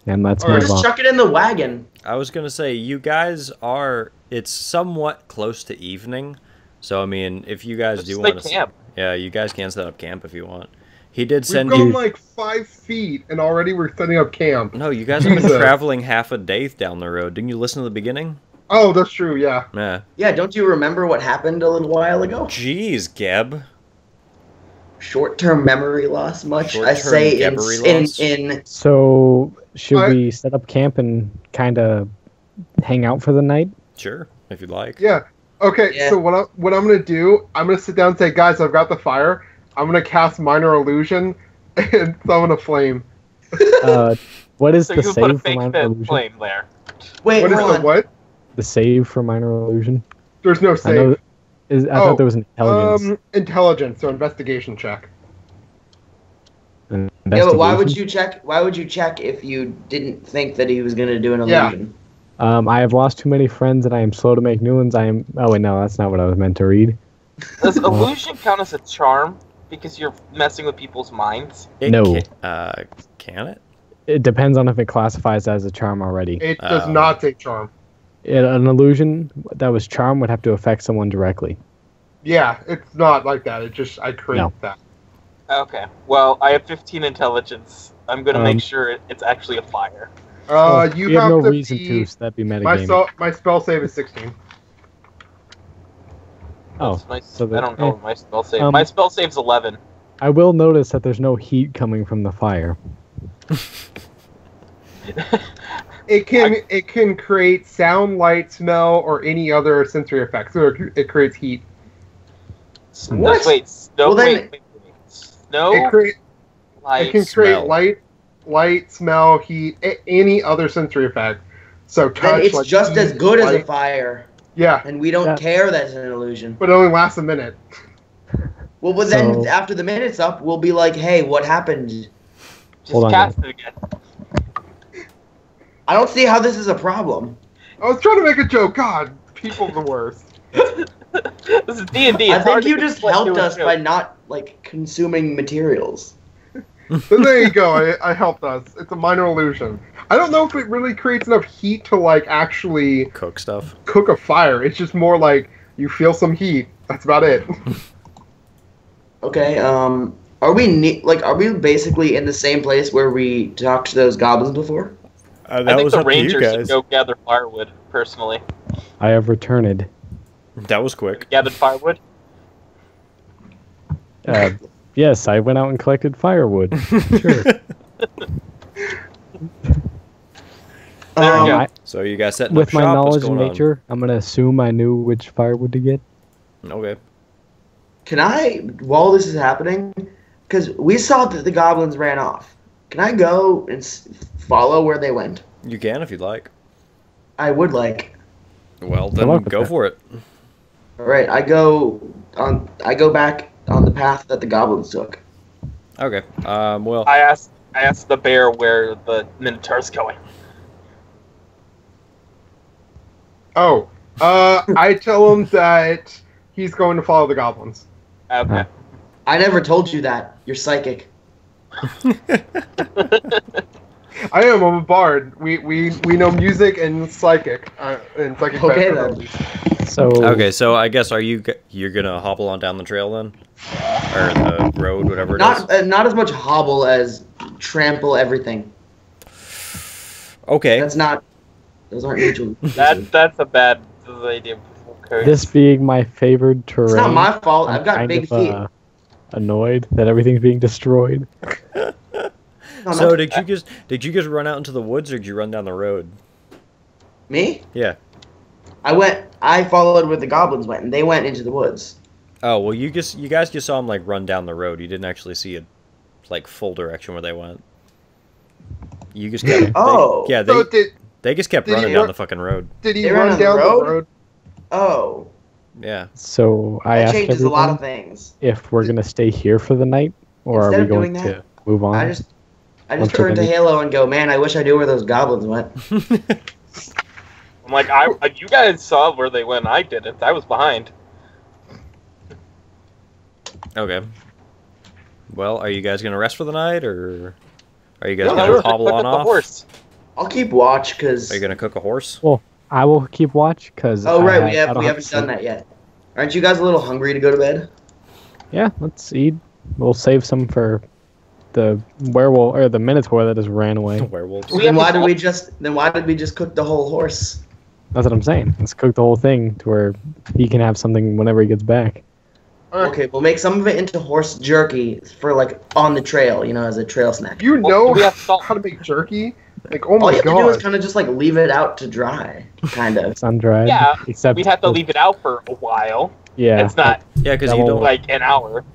and let's Or Or move just on. chuck it in the wagon. I was gonna say you guys are. It's somewhat close to evening, so I mean, if you guys Let's do want to camp. yeah, you guys can set up camp if you want. He did We've send gone you. like five feet, and already we're setting up camp. No, you guys have been traveling half a day down the road. Didn't you listen to the beginning? Oh, that's true. Yeah. Yeah. Yeah, don't you remember what happened a little while ago? Jeez, Geb. Short-term memory loss. Much I Short-term say in, Gebbery in in So should I- we set up camp and kind of hang out for the night? Sure, if you'd like. Yeah. Okay. Yeah. So what I what I'm gonna do? I'm gonna sit down and say, guys, I've got the fire. I'm gonna cast minor illusion [laughs] and summon a flame. Uh, what is So the you can put a save for minor illusion? flame there. wait, What is hold the on. what? The save for minor illusion. There's no I know. save. Is, I Oh, thought there was an intelligence. Um, intelligence or investigation check. an Yeah, but why would you check? Why would you check if you didn't think that he was gonna do an Yeah. illusion? Um, I have lost too many friends, and I am slow to make new ones. I am. Oh wait, no, that's not what I was meant to read. Does [laughs] illusion count as a charm because you're messing with people's minds? It No. Can, uh, can it? It depends on if it classifies as a charm already. It does Oh. not take charm. It- an illusion that was charm would have to affect someone directly. Yeah, it's not like that. It just I create No. that. Okay. Well, I have 15 intelligence. I'm gonna Um, make sure it, it's actually a fire. Uh, Oh, you have, have no to reason be, to, so that'd be My metagaming. spell, my spell save is 16. oh, That's my, so that, I don't know eh. my spell save. Um, my spell save's 11. I will notice that there's no heat coming from the fire. [laughs] It can it can create sound, light, smell, or any other sensory effect. So it, it creates heat. No, What? wait, snow. Well, then- wait, wait, wait. Snow, It create light. it can create smell. light, light, smell, heat, a- any other sensory effect. So touch. Then it's like just heat, as good as a fire, Yeah, and we don't Yeah. care that's an illusion. but it only lasts a minute. [laughs] Well, but then after the minute's up, we'll be like, "Hey, what happened?" Just Hold on, cast it again. I don't see how this is a problem. I was trying to make a joke. God, people are the worst. [laughs] this is D and D. I think you just helped us by not like consuming materials. [laughs] So there you go. I, I helped us. It's a minor illusion. I don't know if it really creates enough heat to like actually Cook stuff. cook a fire. It's just more like you feel some heat. That's about it. [laughs] Okay. Um. Are we ne- like? Are we basically in the same place where we talked to those goblins before? Uh, I think the Rangers should go gather firewood. Personally, I have returned. That was quick. gathered firewood. Uh, yes, I went out and collected firewood. [laughs] Sure. There Um, go. I- So you guys setting with up my shop? Knowledge of going on? nature, I'm gonna assume I knew which firewood to get. Okay. Can I, while this is happening, because we saw that the goblins ran off. Can I go and s- follow where they went? You can if you'd like. I would like. Well, then go that. for it. All right, I go on. I go back on the path that the goblins took. Okay. Um. Well. I asked. I asked the bear where the Minotaur's going. Oh, uh, [laughs] I tell him that he's going to follow the goblins. Okay. I never told you that. You're psychic. [laughs] [laughs] I am. I'm a bard. We we we know music and psychic uh, and psychic. Okay, then. So Okay. So I guess are you you're gonna hobble on down the trail then, or the road, whatever it is. Not uh, not as much hobble as trample everything. Okay. That's not. Those aren't mutual. [laughs] That that's a bad idea. Okay. this being my favored terrain, It's not my fault. I'm I've got big of, feet. uh, annoyed that everything's being destroyed. [laughs] No, So not- did you just did you just run out into the woods or did you run down the road? me? Yeah. I went. I followed where the goblins went, and they went into the woods. Oh well, you just you guys just saw them like run down the road. You didn't actually see a like full direction where they went. You just kept. they- Oh. yeah, they So did they just kept running down run- the fucking road. did he They run on the down road? the road? Oh, Yeah. So I that asked changes a lot of things. if we're gonna stay here for the night or Instead are we going doing to move on. I just, I just we're turn to Halo and go, man. I wish I knew where those goblins went. [laughs] I'm like, I uh, you guys saw where they went. I didn't. I was behind. okay. Well, are you guys gonna rest for the night or are you guys No, gonna we're hobble on at off? horse. I'll keep watch because. Are you gonna cook a horse? Well, I will keep watch because. Oh right, we have we haven't done that yet. Aren't you guys a little hungry to go to bed? Yeah, let's eat. We'll save some for the werewolf or the minotaur that just ran away. Werewolves. We then why did we just then why did we just cook the whole horse? That's what I'm saying. Let's cook the whole thing to where he can have something whenever he gets back. Okay, we'll make some of it into horse jerky for like on the trail, you know, as a trail snack. You oh, know we have salt? how to make jerky? Like, oh my god. All my you have to do is god. kind of just like leave it out to dry, kind of. [laughs] Sun dried. Yeah, except We'd have to leave it out for a while. Yeah, It's not Yeah, because you don't. like an hour.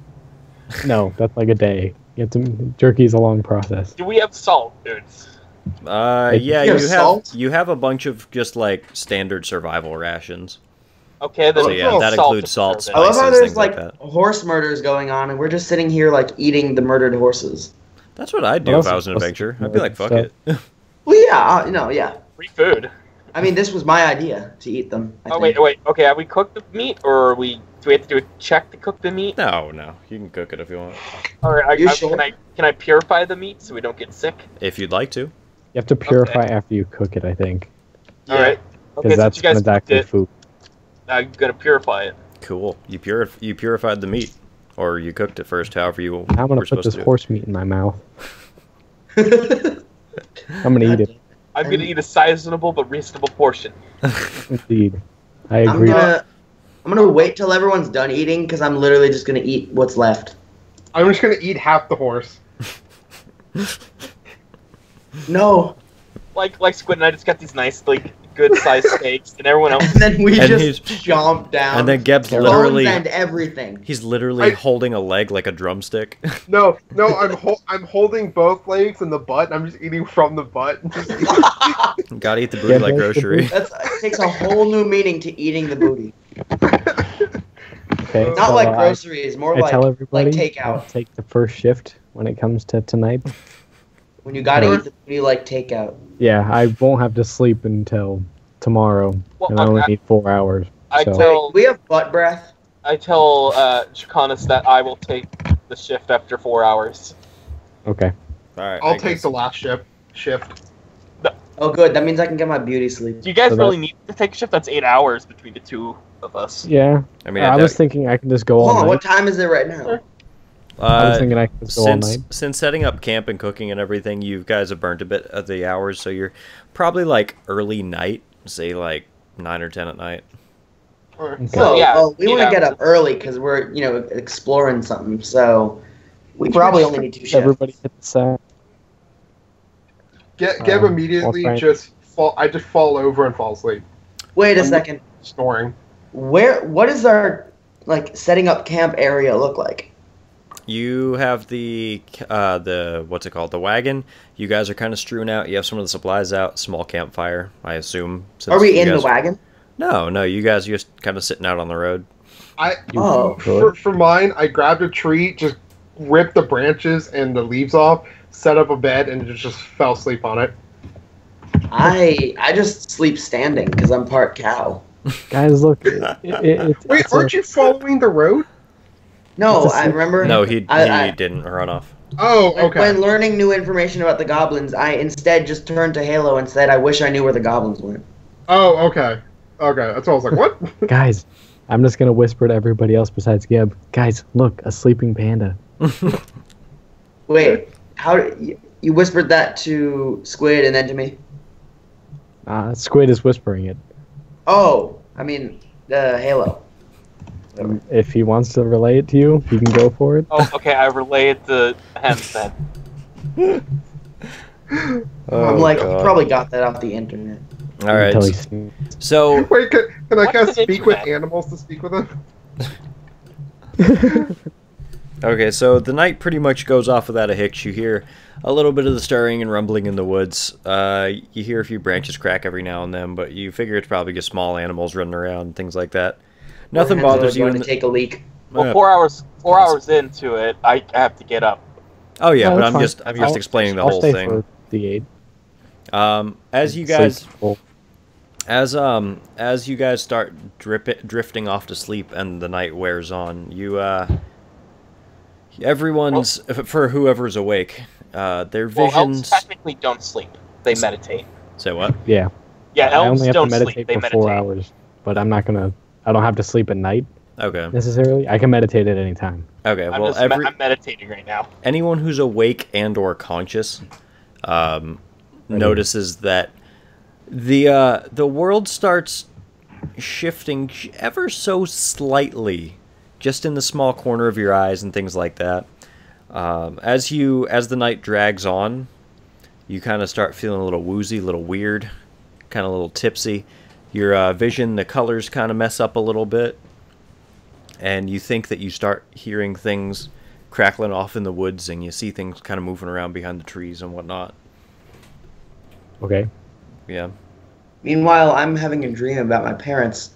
no, that's like a day. You have to jerky's a long process. Do we have salt, dudes? Uh, yeah, You you have have you have a bunch of just like standard survival rations. Okay, then So yeah, Oh, that salt includes is salt, perfect. I love how Spices, there's things like like, that. horse murders going on, and we're just sitting here like eating the murdered horses. That's what I'd do What if I was an is adventurer. I'd be like, fuck stuff? it. [laughs] Well, yeah, uh, no, yeah. Free food. I mean, this was my idea to eat them. I Oh think. wait, wait. Okay, have we cooked the meat, or are we? Do we have to do a check to cook the meat? no, no, you can cook it if you want, All right. I, You I- sure? can I can I purify the meat so we don't get sick? if you'd like to. You have to purify after you cook it, I think, All right. Okay, because since that's you when guys it's it, food. I'm gonna purify it. Cool. You purif- you purified the meat, or you cooked it first. However you I'm gonna were put this to. horse meat in my mouth. [laughs] I'm gonna eat it. I'm gonna eat a sizable but reasonable portion. [laughs] Indeed, I I'm agree. gonna, I'm gonna wait till everyone's done eating because I'm literally just gonna eat what's left. I'm just gonna eat half the horse. No, Like like Squid and I just got these nice like good sized [laughs] steaks, and everyone else. and then we And just he's- chomp down. And then Geb's literally and everything. he's literally I- holding a leg like a drumstick. [laughs] No, no, I'm hol- I'm holding both legs and the butt. And I'm just eating from the butt. [laughs] Gotta eat the booty Yeah, like that's grocery. That's it takes a whole new meaning to eating the booty. Okay, Not so like I- groceries, more I, like tell everybody like I'll takeout. take the first shift when it comes to tonight. When you gotta Sure. eat the booty like takeout. Yeah, I won't have to sleep until tomorrow, Well, and I only I, need four hours. I so- tell we have butt breath. I tell uh, Chicanis that I will take the shift after four hours. Okay. All right. I'll I take guess- the last shift. Shift. Oh, good. That means I can get my beauty sleep. Do you guys So really need to take a shift? That's eight hours between the two of us. Yeah. I mean, I was thinking I can just go all Hold on, night. what time is it right now? I was uh, thinking I could just go all since night. since setting up camp and cooking and everything, you guys have burnt a bit of the hours, so you're probably like early night, say like nine or ten at night. Or- Okay. So, yeah, well, we want to get up early because we're, you know, exploring something. So we probably only need two shifts. Everybody hit the sack. Get Geb Uh, immediately well, Frank- just fall. I just fall over and fall asleep, Wait a I'm- second. snoring. Where? What does our like setting up camp area look like? You have the uh, the what's it called? The wagon. You guys are kind of strewn out. You have some of the supplies out. Small campfire, I assume. since Are we in guys- the wagon? No, no. You guys are just kind of sitting out on the road. I Oh, for, for mine, I grabbed a tree, just ripped the branches and the leaves off, set up a bed, and just, just fell asleep on it. I I just sleep standing because I'm part cow. Guys, look. [laughs] It, it, it, Wait, aren't a, you following the road? No, It's a I sleep- remember. No, he I- he I- didn't run off. Oh, okay. When learning new information about the goblins, I instead just turned to Halo and said, "I wish I knew where the goblins went." Oh, okay. Okay, that's what I was like. What? [laughs] Guys, I'm just gonna whisper to everybody else besides Geb. Guys, look, a sleeping panda. [laughs] Wait, how you, you whispered that to Squid and then to me? Uh, Squid is whispering it. Oh, I mean, uh, Halo. Um, if he wants to relay it to you, he can go for it. Oh, okay. I relay it to him then. [laughs] I'm Oh, like, you God. probably got that off the internet. All right. Until he sneezes. So Wait, can, can I What's cast speak with animals to speak with them? [laughs] [laughs] Okay, so the night pretty much goes off without a hitch. You hear a little bit of the stirring and rumbling in the woods. Uh, you hear a few branches crack every now and then, but you figure it's probably just small animals running around and things like that. Nothing We're bothers you. Going to the, take a leak. Well, Yeah. four hours. Four hours into it, I have to get up. oh yeah, No, but I'm fine. just I'm just I'll- explaining the I'll whole stay thing. for the aid. Um, as you guys full. as um as you guys start drip drifting off to sleep and the night wears on, you uh everyone's for whoever's awake, uh their visions Well, elves visions technically don't sleep. They meditate. say what? Yeah, Yeah, I only have to don't meditate sleep. They for meditate. four hours, but I'm not gonna. I don't have to sleep at night Okay. necessarily. I can meditate at any time. Okay. I'm Well, just me- every I'm meditating right now. anyone who's awake and or conscious um, Right. notices that the uh, the world starts shifting ever so slightly, just in the small corner of your eyes and things like that. Um, as you as the night drags on, you kind of start feeling a little woozy, a little weird, kind of a little tipsy. Your uh, vision, the colors kind of mess up a little bit, and you think that you start hearing things crackling off in the woods and you see things kind of moving around behind the trees and whatnot. Okay. Yeah. Meanwhile, I'm having a dream about my parents.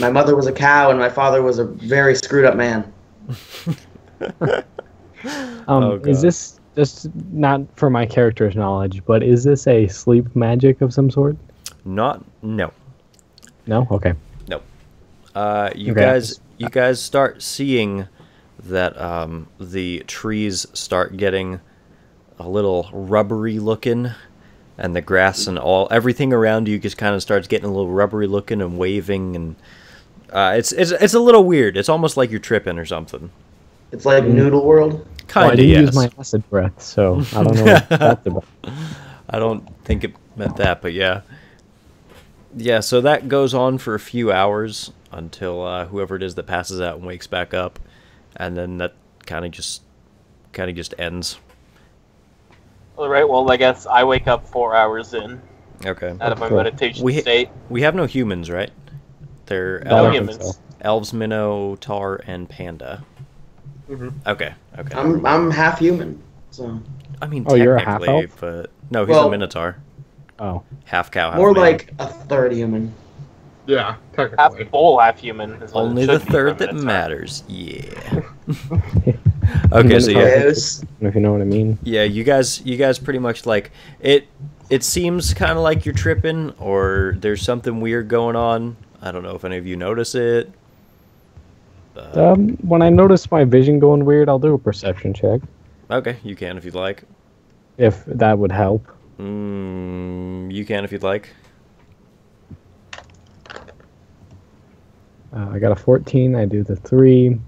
My mother was a cow, and my father was a very screwed up man. [laughs] Um, Oh, is this just not for my character's knowledge, but is this a sleep magic of some sort? Not no. No. Okay. Uh, you Okay. guys you guys start seeing that um, the trees start getting a little rubbery looking and the grass and all everything around you just kind of starts getting a little rubbery looking and waving and uh, it's, it's it's a little weird. It's almost like you're tripping or something. It's like. Noodle World. Well, I Kind of didn't yes. use my acid breath, so I don't know what that's about. [laughs] I don't think it meant that, but yeah. Yeah, so that goes on for a few hours until uh, whoever it is that passes out and wakes back up, and then that kind of just kind of just ends. All right. Well, I guess I wake up four hours in Okay. out of my Cool. meditation We- state. We have no humans, right? They're No, No I elf- don't think humans. so. elves, minotaur, and panda. Mhm. Okay. Okay. I'm I'm half human, so I mean, Oh, you're a half technically, elf? but no, he's a Well- minotaur, Oh, half cow, half more man. like a third human. Yeah, Half technically. full, half human. Is only the be for a third that Minotaur. matters. Yeah. [laughs] Okay, so yeah, Yes. if you know what I mean. yeah, you guys, you guys pretty much like it. It seems kind of like you're tripping, or there's something weird going on. I don't know if any of you notice it. Uh, Um, when I notice my vision going weird, I'll do a perception check okay, you can if you'd like. if that would help. Mm, you can if you'd like. Uh, I got a 14. I do the three,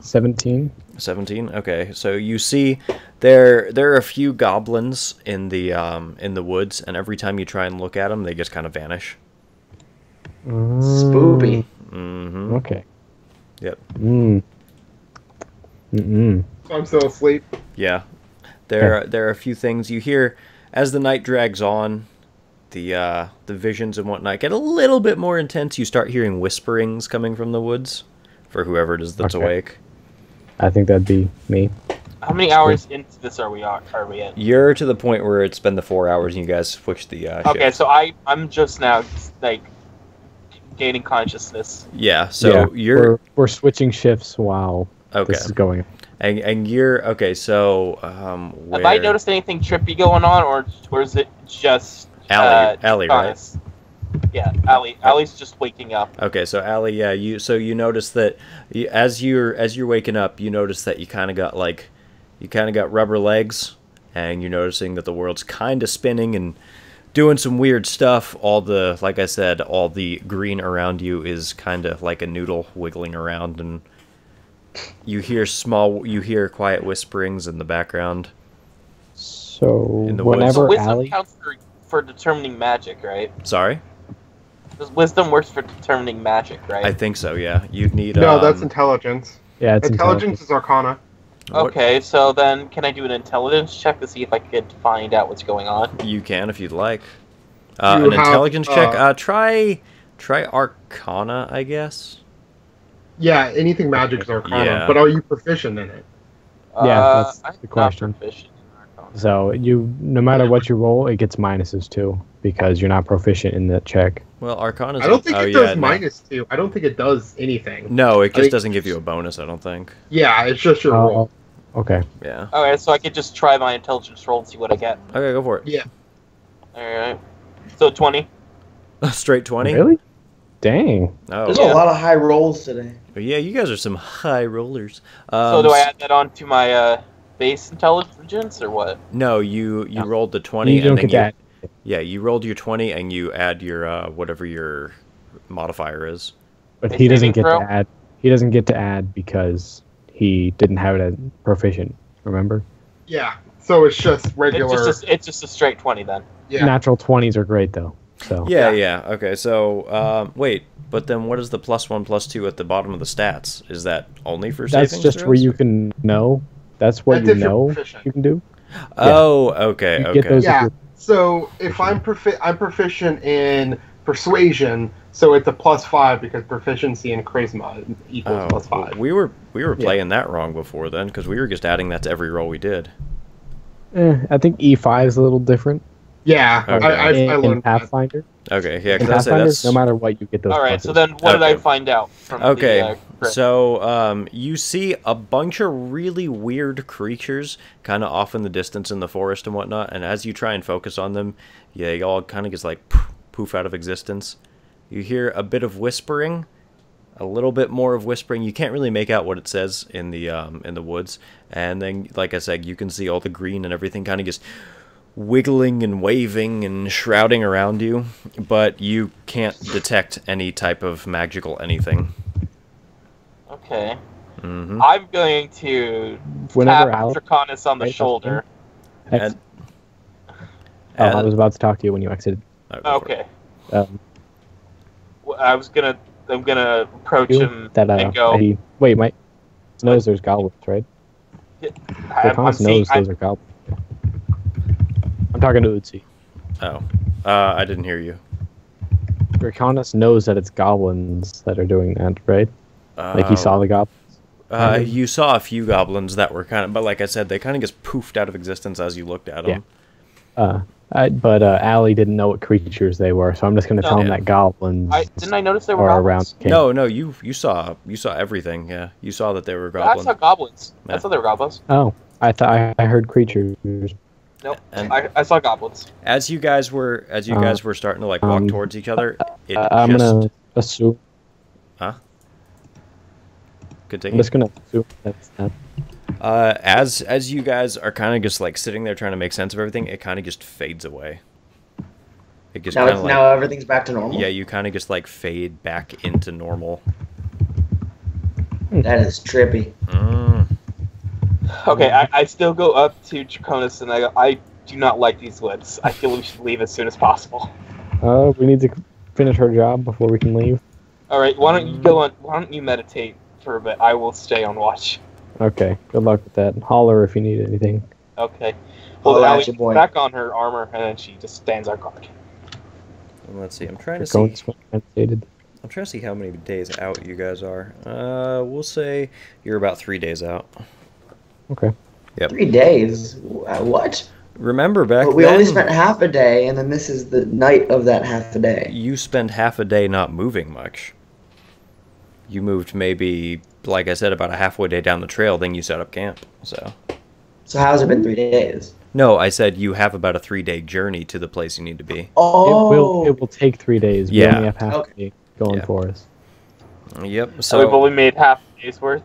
17. 17 okay so you see there there are a few goblins in the um in the woods and every time you try and look at them they just kind of vanish Spoopy. hmm Okay. Yep. Mm. Mm-mm. I'm still asleep. yeah there are, there are a few things you hear as the night drags on the uh the visions and whatnot get a little bit more intense you start hearing whisperings coming from the woods for whoever it is that's Okay. awake I think that'd be me. How many hours into this are we are, are we in? you're to the point where it's been the four hours and you guys switched the uh Okay, shift. so I I'm just now like gaining consciousness. yeah so Yeah, you're We're, we're switching shifts while okay this is going. And, and you're okay. So, um, where... Have I noticed anything trippy going on, or or is it just Allie, uh, Allie, right? Yeah, Allie. Allie's just waking up. Okay, so Allie, yeah, you. So you notice that you, as you're as you're waking up, you notice that you kind of got like, you kind of got rubber legs, and you're noticing that the world's kind of spinning and doing some weird stuff. All the, like I said, all the green around you is kind of like a noodle wiggling around, and you hear small, you hear quiet whisperings in the background. So In the woods. whenever So wisdom Allie, counts for, for determining magic, right? Sorry, Does wisdom works for determining magic, right? I think so. Yeah, you'd need. No, um, that's intelligence. yeah, it's Intelligence is Arcana. what- okay, so then can I do an intelligence check to see if I could find out what's going on? You can if you'd like. Uh, You an have, intelligence check. uh, Uh, try try Arcana, I guess. Yeah, anything magic is Arcana. Yeah. But are you proficient in it? Yeah, Uh, that's I'm the question. proficient in Arcana. So you, no matter what you roll, it gets minuses too because you're not proficient in that check. Well, Arcana. I don't think oh, it yeah, does no. minus two. I don't think it does anything. No, it I just think- doesn't give you a bonus. I don't think. Yeah, it's just your Oh, roll. okay. Yeah. Okay, so I could just try my intelligence roll and see what I get. Okay, go for it. Yeah. Alright. So 20. [laughs] Straight twenty. Really? Dang. Oh, There's Yeah. a lot of high rolls today. Yeah. You guys are some high rollers. Um, so do I add that on to my uh, base intelligence or what? No, you you No. rolled the twenty, You don't and then get you, that. yeah, you rolled your twenty, and you add your uh, whatever your modifier is. But Base he doesn't get throw? to add. He doesn't get to add because he didn't have it as proficient. Remember? Yeah. So it's just regular. It's just a, it's just a straight 20 then. yeah. Natural twenties are great though. So Yeah, Yeah. yeah. Okay, so um, wait, but then what is the plus one, plus two at the bottom of the stats? Is that only for that's saving just where you can know. That's what That's you know proficient. you can do. Oh, okay, You okay. get those Yeah. So if I'm profi- I'm proficient in persuasion, so it's a plus five because proficiency in charisma equals Oh, plus five. we were we were Yeah. playing that wrong before then because we were just adding that to every roll we did. Eh, I think E five is a little different Yeah, Okay. I, I, in, I in learned that. Pathfinder. Okay, yeah, In because Pathfinder, that's no matter what, you get those. Alright, so then what did I find out from Okay, the uh, so um, you see a bunch of really weird creatures kind of off in the distance in the forest and whatnot, and as you try and focus on them, yeah, they all kind of just like poof, poof out of existence. You hear a bit of whispering, a little bit more of whispering. You can't really make out what it says in the um, in the woods, and then, like I said, you can see all the green and everything kind of just wiggling and waving and shrouding around you, but you can't detect any type of magical anything. Okay. hmm I'm going to Whenever tap Draconis on the Right, shoulder. Ex- and- oh, I was about to talk to you when you exited. Go for it. Okay. Um, Well, I was gonna I'm gonna approach you, him that uh, and go. he, wait, Mike knows there's goblins, right? I'm, I'm Draconis seeing, knows I, are goblins. I'm talking to Utsi. Oh, uh, I didn't hear you. Draconis knows that it's goblins that are doing that, right? Like he saw the goblins. Uh, you saw a few goblins that were kind of, but like I said, they kind of just poofed out of existence as you looked at them. Yeah. Uh, I, but uh, Allie didn't know what creatures they were, so I'm just gonna No. tell him that goblins I didn't I notice there were are goblins? around. Camp. No, no, you you saw you saw everything. Yeah, you saw that they were goblins. I saw goblins. goblins. Yeah. I saw they were goblins. Oh, I thought I, I heard creatures. Nope. And- I, I saw goblins. As you guys were as you Uh, guys were starting to like walk um, towards each other, it Uh, I'm just gonna assume. I'm continue. just gonna assume that's that. Uh, as as you guys are kind of just like sitting there trying to make sense of everything, it kind of just fades away. It just Now it's like now everything's back to normal. yeah, you kind of just like fade back into normal. That is trippy. Mm. Okay, I, I still go up to Draconis and I go, I do not like these woods. I feel we should leave as soon as possible. Uh, we need to finish our job before we can leave. All right, why don't you go on? Why don't you meditate for a bit? I will stay on watch. Okay. Good luck with that. Holler if you need anything. Okay. Well, Holla then at boy. back on her armor, and then she just stands our guard. And let's see. I'm trying to Going see. meditated. I'm trying to see how many days out you guys are. Uh, we'll say you're about three days out. Okay. Yep. Three days. Uh, what? Remember back But we then, only spent half a day, and then this is the night of that half a day. you spend half a day not moving much. You moved maybe, like I said, about a halfway day down the trail. Then you set up camp. So So how's it been three days? no, I said you have about a three day journey to the place you need to be. Oh, It will. It will take three days. We Yeah. only have half Okay. a day going Yeah. for us. Yep. So we've only made half a day's worth.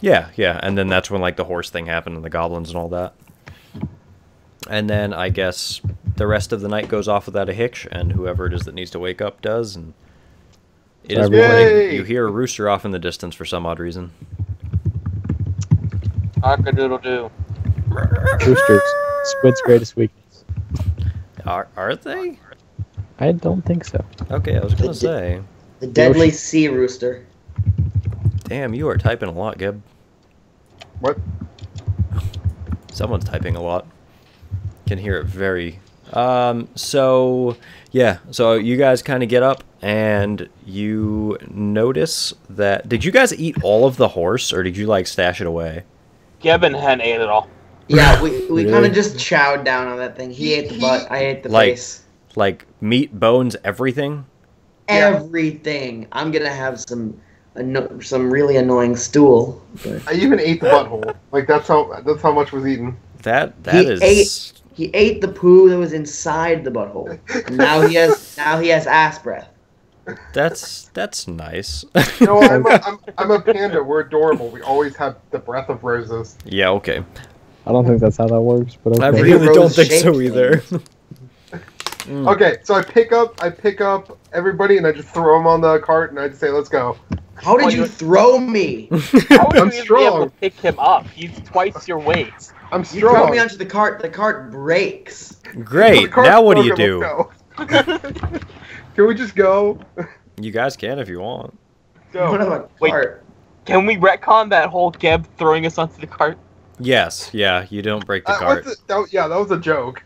Yeah, yeah, and then that's when like the horse thing happened and the goblins and all that. And then I guess the rest of the night goes off without a hitch, and whoever it is that needs to wake up does. And it is morning. You hear a rooster off in the distance for some odd reason. Cock-a-doodle doo. Roosters. Squid's greatest weakness. Are are they? I don't think so. Okay, I was gonna The- say. the deadly sea rooster. Damn, you are typing a lot, Gib. What? Someone's typing a lot. Can hear it very. Um. So yeah. So you guys kind of get up and you notice that. Did you guys eat all of the horse, or did you like stash it away? Geb and Hen ate it all. Yeah, we, [laughs] we kind of just chowed down on that thing. He ate the butt, I ate the Like- face. Like meat, bones, everything. Yeah. Everything. I'm gonna have some anno- some really annoying stool. But I even ate the butthole. Like that's how that's how much was eaten. That that He is. ate- he ate the poo that was inside the butthole. And now he has [laughs] now he has ass breath. That's that's nice. No, I'm a, [laughs] I'm, I'm a panda. We're adorable. We always have the breath of roses. yeah. Okay. I don't think that's how that works, but I okay. Maybe really don't think so either. [laughs] Mm. Okay, so I pick up I pick up everybody and I just throw them on the cart and I just say, "Let's go." How did Oh, you you- throw me? [laughs] How would I'm you even be able strong. to pick him up? He's twice your weight. I'm strong. You throw me onto the cart. The cart breaks. Great. The cart's Now what do you do? [laughs] Can we just go? You guys can if you want. Go. Wait. cart? Can we retcon that whole Geb throwing us onto the cart? Yes. Yeah. You don't break the Uh, cart. what's it- that, yeah, that was a joke.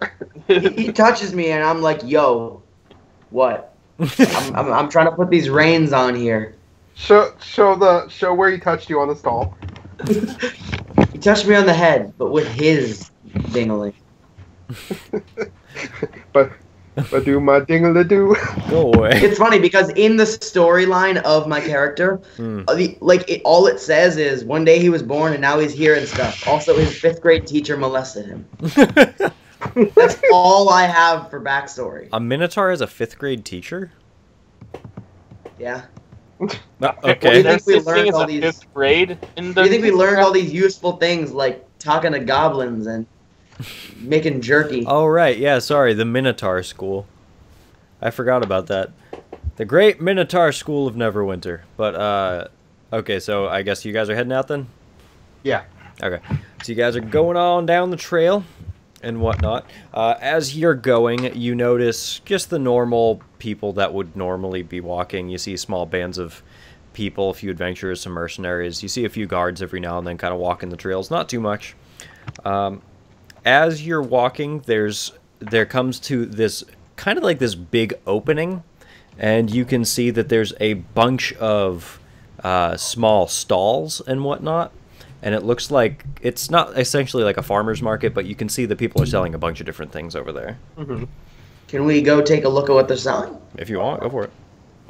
He, he touches me and I'm like, yo, what? I'm, I'm, I'm trying to put these reins on here. show show the show where he touched you on the stall. He touched me on the head, but with his dingling. [laughs] But but do my dingle do. Go away. It's funny because in the storyline of my character, uh, the, like it, all it says is one day he was born and now he's here and stuff. Also, his fifth grade teacher molested him. [laughs] That's all I have for backstory. a minotaur is a fifth grade teacher. Yeah. [laughs] No, What do you okay. think we learned all these- fifth grade in Do you think we learned all these useful things like talking to goblins and making jerky? Oh right. Yeah. Sorry. The Minotaur School. I forgot about that. The Great Minotaur School of Neverwinter. But uh, okay. So I guess you guys are heading out then. Yeah. Okay. So you guys are going on down the trail and whatnot. Uh, as you're going, you notice just the normal people that would normally be walking. You see small bands of people, a few adventurers, some mercenaries. You see a few guards every now and then kind of walking the trails. Not too much. Um, as you're walking, there's there comes to this kind of like this big opening, and you can see that there's a bunch of uh, small stalls and whatnot and it looks like it's not essentially like a farmer's market, but you can see that people are selling a bunch of different things over there. Mhm. Can we go take a look at what they're selling? If you want, go for it.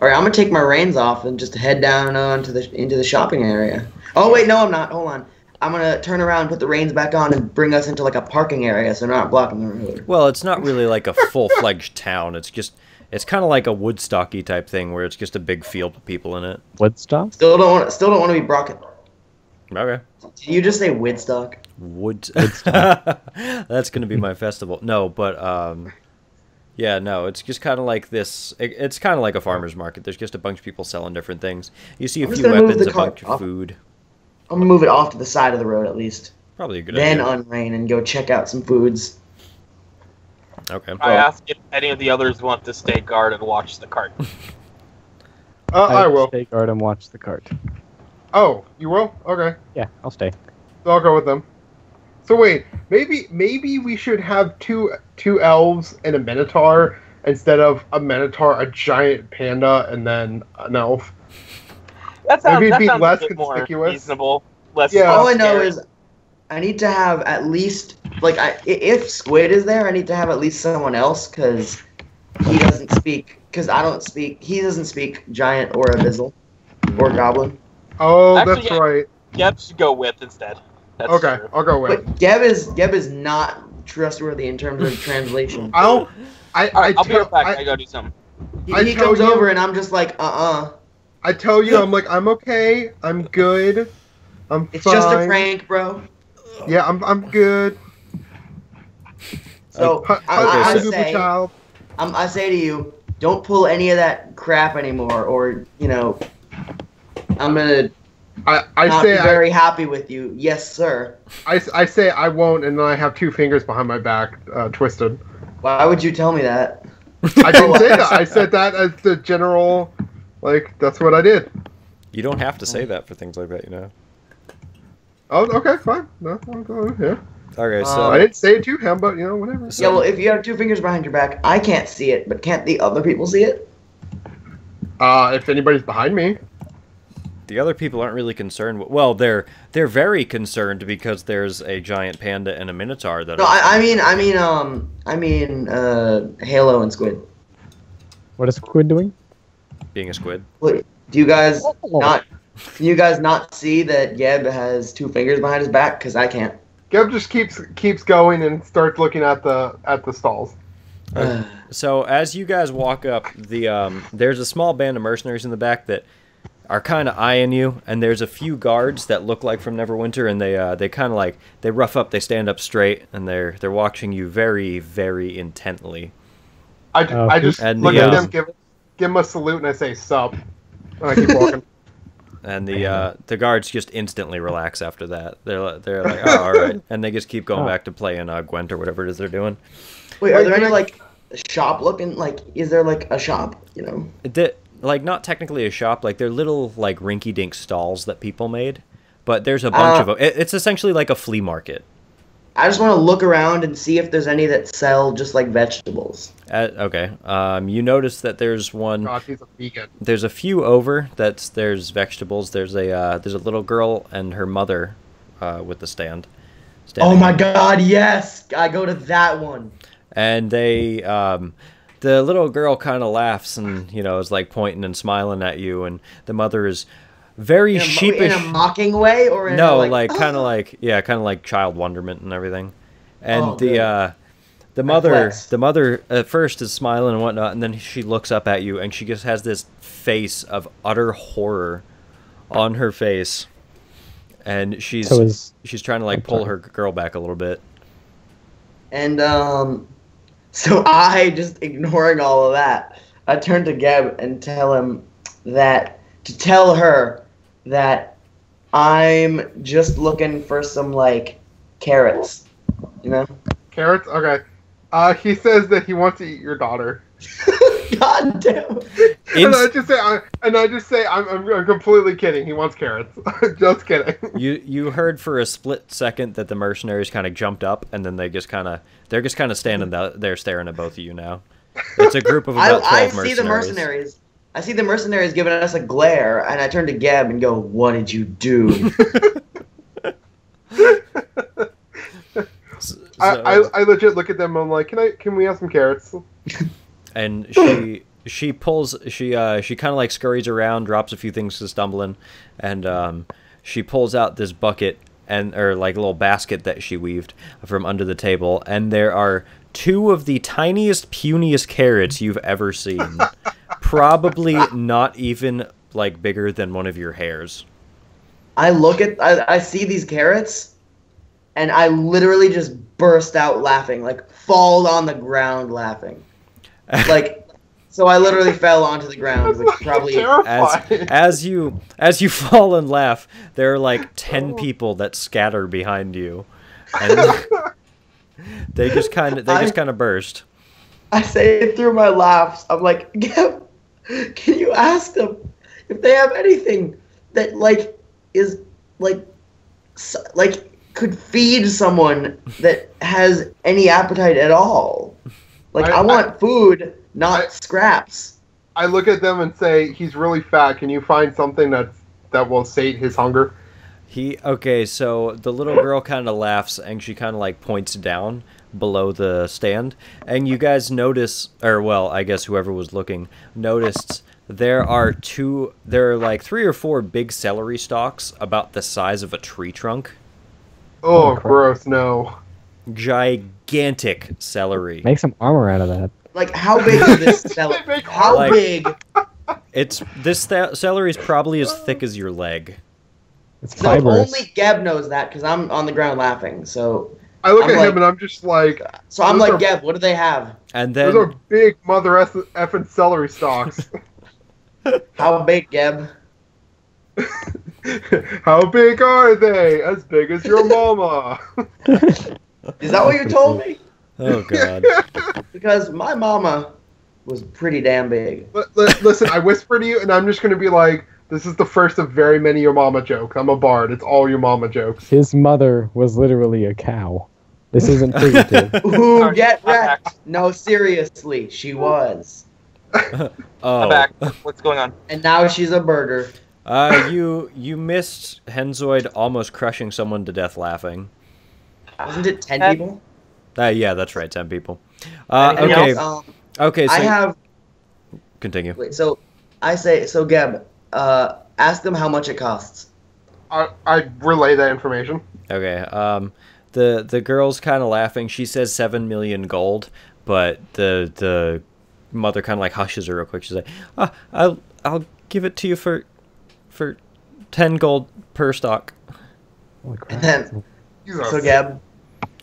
All right, I'm gonna take my reins off and just head down onto the into the shopping area. Oh wait, no, I'm not. Hold on. I'm gonna turn around, put the reins back on, and bring us into like a parking area, so we're not blocking the road. Well, it's not really like a full fledged [laughs] town. It's just it's kind of like a Woodstocky type thing where it's just a big field with people in it. Woodstock? Still don't want. Still don't want to be Brocken. Okay. Did you just say Woodstock? Wood. [laughs] That's gonna be my festival. No, but um, yeah, no, it's just kind of like this. It, it's kind of like a farmer's market. There's just a bunch of people selling different things. You see a I'm few weapons, a cart bunch of food. I'm gonna move it off to the side of the road at least. Probably a good then idea. unrain and go check out some foods. okay. I ask if any of the others want to stay guard and watch the cart. [laughs] Uh, I will. Stay guard and watch the cart. Oh, you will? Okay. Yeah, I'll stay. So I'll go with them. So wait, maybe maybe we should have two two elves and a minotaur instead of a minotaur, a giant panda, and then an elf. That sounds, Maybe it'd that be sounds less a bit more conspicuous. reasonable. Less Yeah. All I know scary. is I need to have at least like I, i- if Squid is there, I need to have at least someone else because he doesn't speak. Because I don't speak. He doesn't speak giant or abyssal or goblin. Oh, Actually, that's yeah. right. Geb should go with instead. That's Okay, true. I'll go with. But Geb is Geb is not trustworthy in terms of translation. I'll. I I, I'll be tell, right back. I, I, gotta do something. He, I he comes you- over and I'm just like, uh uh I tell you, I'm like I'm okay. I'm good. I'm It's fine. just a prank, bro. Yeah, I'm I'm good. So I, I, hu- I say, child. I'm, I say to you, don't pull any of that crap anymore, or you know, I'm gonna I, I not say be I, very happy with you. Yes, sir. I, I say I won't, and then I have two fingers behind my back, uh, twisted. Why would you tell me that? I didn't say that. [laughs] I said that as the general, like that's what I did. You don't have to say that for things like that, you know. Oh, okay, fine. No, I'll go, yeah. Okay, Uh, so I didn't say it to him, but you know, whatever. So- yeah, well, if you have two fingers behind your back, I can't see it, but can't the other people see it? Uh, if anybody's behind me, the other people aren't really concerned. Well, they're they're very concerned because there's a giant panda and a minotaur that. No, are, I, I mean, I mean, um, I mean, uh, Halo and Squid. What is Squid doing? Being a squid. Wait, do you guys Oh. not? Can you guys not see that Geb has two fingers behind his back? Cause I can't. Geb just keeps keeps going and starts looking at the at the stalls. Uh, So as you guys walk up, the um, there's a small band of mercenaries in the back that are kind of eyeing you, and there's a few guards that look like from Neverwinter, and they uh, they kind of like they rough up, they stand up straight, and they're they're watching you very very intently. I, ju- Oh, I just and look the, at um, them, give give them a salute, and I say sup. And I keep walking. [laughs] And the uh, the guards just instantly relax after that. They're they're like, oh, all right, and they just keep going Oh. back to playing uh, Gwent or whatever it is they're doing. Wait, are there any like shop looking? Like, is there like a shop? You know? The, like not technically a shop, like they're little like rinky dink stalls that people made, but there's a bunch Uh, of them. It, it's essentially like a flea market. I just want to look around and see if there's any that sell just like vegetables. Uh, okay, um, you notice that there's one. God, he's a vegan. There's a few over. That's there's vegetables. There's a uh, there's a little girl and her mother uh, with the stand. Oh standing my god, yes! I go to that one. and they um the little girl kind of laughs and you know is like pointing and smiling at you and the mother is very In a, sheepish in a mocking way, or in no a, like, like, kind of [laughs] like yeah kind of like child wonderment and everything and Oh, the uh the mother flex. the mother at first is smiling and whatnot and then she looks up at you and she just has this face of utter horror on her face and she's So is she's trying to like I'm pull sorry. her girl back a little bit And um, [laughs] so I just ignoring all of that. I turn to Geb and tell him that to tell her that I'm just looking for some like carrots. You know? Carrots. Okay. Uh, he says that he wants to eat your daughter. [laughs] God damn. and I just say, I, and I just say, I'm, I'm, I'm completely kidding. He wants carrots. [laughs] just kidding. You you heard for a split second that the mercenaries kind of jumped up, and then they just kind of they're just kind of standing th- there staring at both of you now. It's a group of [laughs] I, about I twelve see the mercenaries. I see the mercenaries giving us a glare, and I turn to Geb and go, "What did you do?" [laughs] I, I, I legit look at them. I'm like, can I? Can we have some carrots? [laughs] and she she pulls she uh she kind of like scurries around drops a few things to stumbling and um she pulls out this bucket and or like a little basket that she weaved from under the table and there are two of the tiniest puniest carrots you've ever seen [laughs] probably not even like bigger than one of your hairs. I look at I, I see these carrots, and I literally just burst out laughing, like fall on the ground laughing, like. So I literally [laughs] fell onto the ground, which probably as as you as you [laughs] fall and laugh there are like 10 people that scatter behind you. And [laughs] they just kind of they just I- kind of burst. I say it through my laughs. I'm like, Gab, [laughs] can you ask them if they have anything that like is like s- like could feed someone that has any appetite at all? Like I- I, want food, not I- scraps. I look at them and say, "He's really fat. Can you find something that that will sate his hunger?" He okay, so the little [laughs] girl kind of laughs and she kind of like points down below the stand, and you guys notice, or well, I guess whoever was looking noticed there are two, there are like three or four big celery stalks about the size of a tree trunk, Oh, Oh, gross! No. gigantic celery. Make some armor out of that. Like how big is this [laughs] celery? How Like- big? It's this th- celery is probably as thick as your leg. It's So fibrous. only Geb knows that because I'm on the ground laughing. So I look I'm at like- him and I'm just like, so I'm like are- Geb. What do they have? And then "Those then are big mother eff- effing celery stalks." [laughs] How big, Geb? [laughs] How big are they? As big as your [laughs] mama. Is that what you told me? oh god. Because my mama was pretty damn big. Li- li- Listen, I whisper to you, and I'm just gonna be like, "This is the first of very many your mama jokes. I'm a bard. It's all your mama jokes." His mother was literally a cow. This isn't figurative. [laughs] Ooh, Sorry, get I'm wrecked. No, seriously, she was. [laughs] Oh. I'm back. What's going on? And now she's a burger. Uh, you you missed Henzoid almost crushing someone to death laughing. Wasn't it 10 Uh, people? Uh, yeah, that's right, ten people. Uh, Anything okay, Um, okay, so I have. continue. Wait, so I say, so Geb, uh, ask them how much it costs. I I relay that information. Okay, um, the the girl's kind of laughing. She says seven million gold, but the the mother kind of like hushes her real quick. She's like, ah, "I'll I'll give it to you for for ten gold per stock." And then, Jesus. so Gab,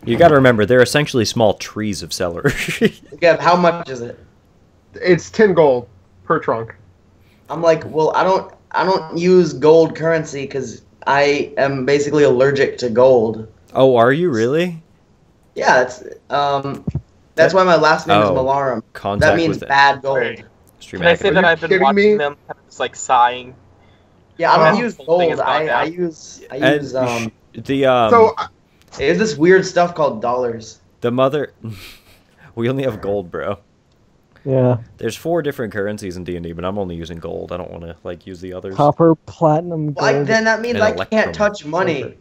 You got to remember, they're essentially small trees of celery. [laughs] Gab, how much is it? It's ten gold per trunk. I'm like, well, I don't, I don't use gold currency because I am basically allergic to gold. Oh, are you really? Yeah, it's um, that's why my last name Oh. is Malarum. Contact That means bad gold. Wait. Stream Can I say Are that you I've been watching me? them kind of just like sighing? Yeah, I don't Oh. use gold. I. I use I And use um. the um so I- There's this weird stuff called dollars. the mother. [laughs] we only have gold, bro. Yeah. There's four different currencies in D and D, but I'm only using gold. I don't want to like use the others. Copper, platinum, Like gold. then that means And I electrum. can't touch money. Silver.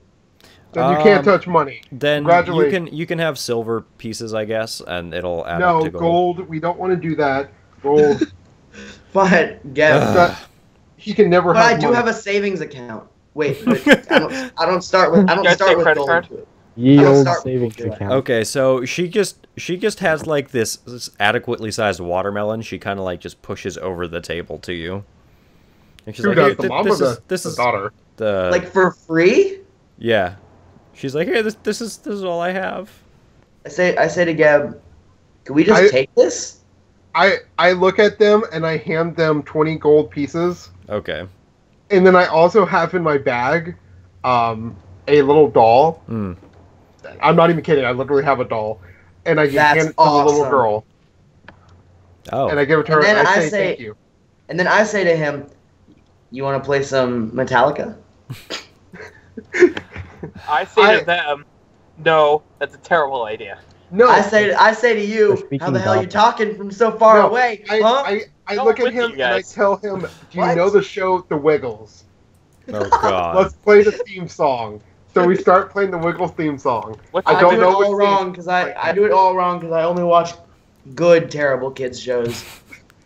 Then you can't Um, touch money. Then you can you can have silver pieces, I guess, and it'll add up No to gold. gold. We don't want to do that. Gold. [laughs] But Geb, Ugh. that, he can never but have. I do money. have a savings account. Wait, [laughs] but I don't. I don't start with. I don't start with credit gold. card? Ye old start with savings gold. account. Okay, so she just she just has like this, this adequately sized watermelon. She kind of like just pushes over the table to you. And she's Who like, does "Here, the th- mom this or is the, this the is daughter? the Like for free? yeah." She's like, "Here, this this is this is all I have." I say. I say to Geb, can we just I- take this? I I look at them and I hand them twenty gold pieces, Okay. and then I also have in my bag, um, a little doll. Hmm. I'm not even kidding. I literally have a doll, and I just That's hand it to the little girl, Oh. and I give it to her. And And, then I I say, say- thank you. And then I say to him, "You want to play some Metallica?" [laughs] I say I- to them, no, that's a terrible idea. No, I say. I say to you, "How the hell are you talking from so far No, away?" I, huh? I, I Go look at him and I tell him, "Do you know the show The Wiggles? [laughs] oh God. Let's play the theme song. So we start playing the Wiggles theme song. What's I I, don't do know it all wrong because I, I do it all wrong because I only watch good terrible kids shows.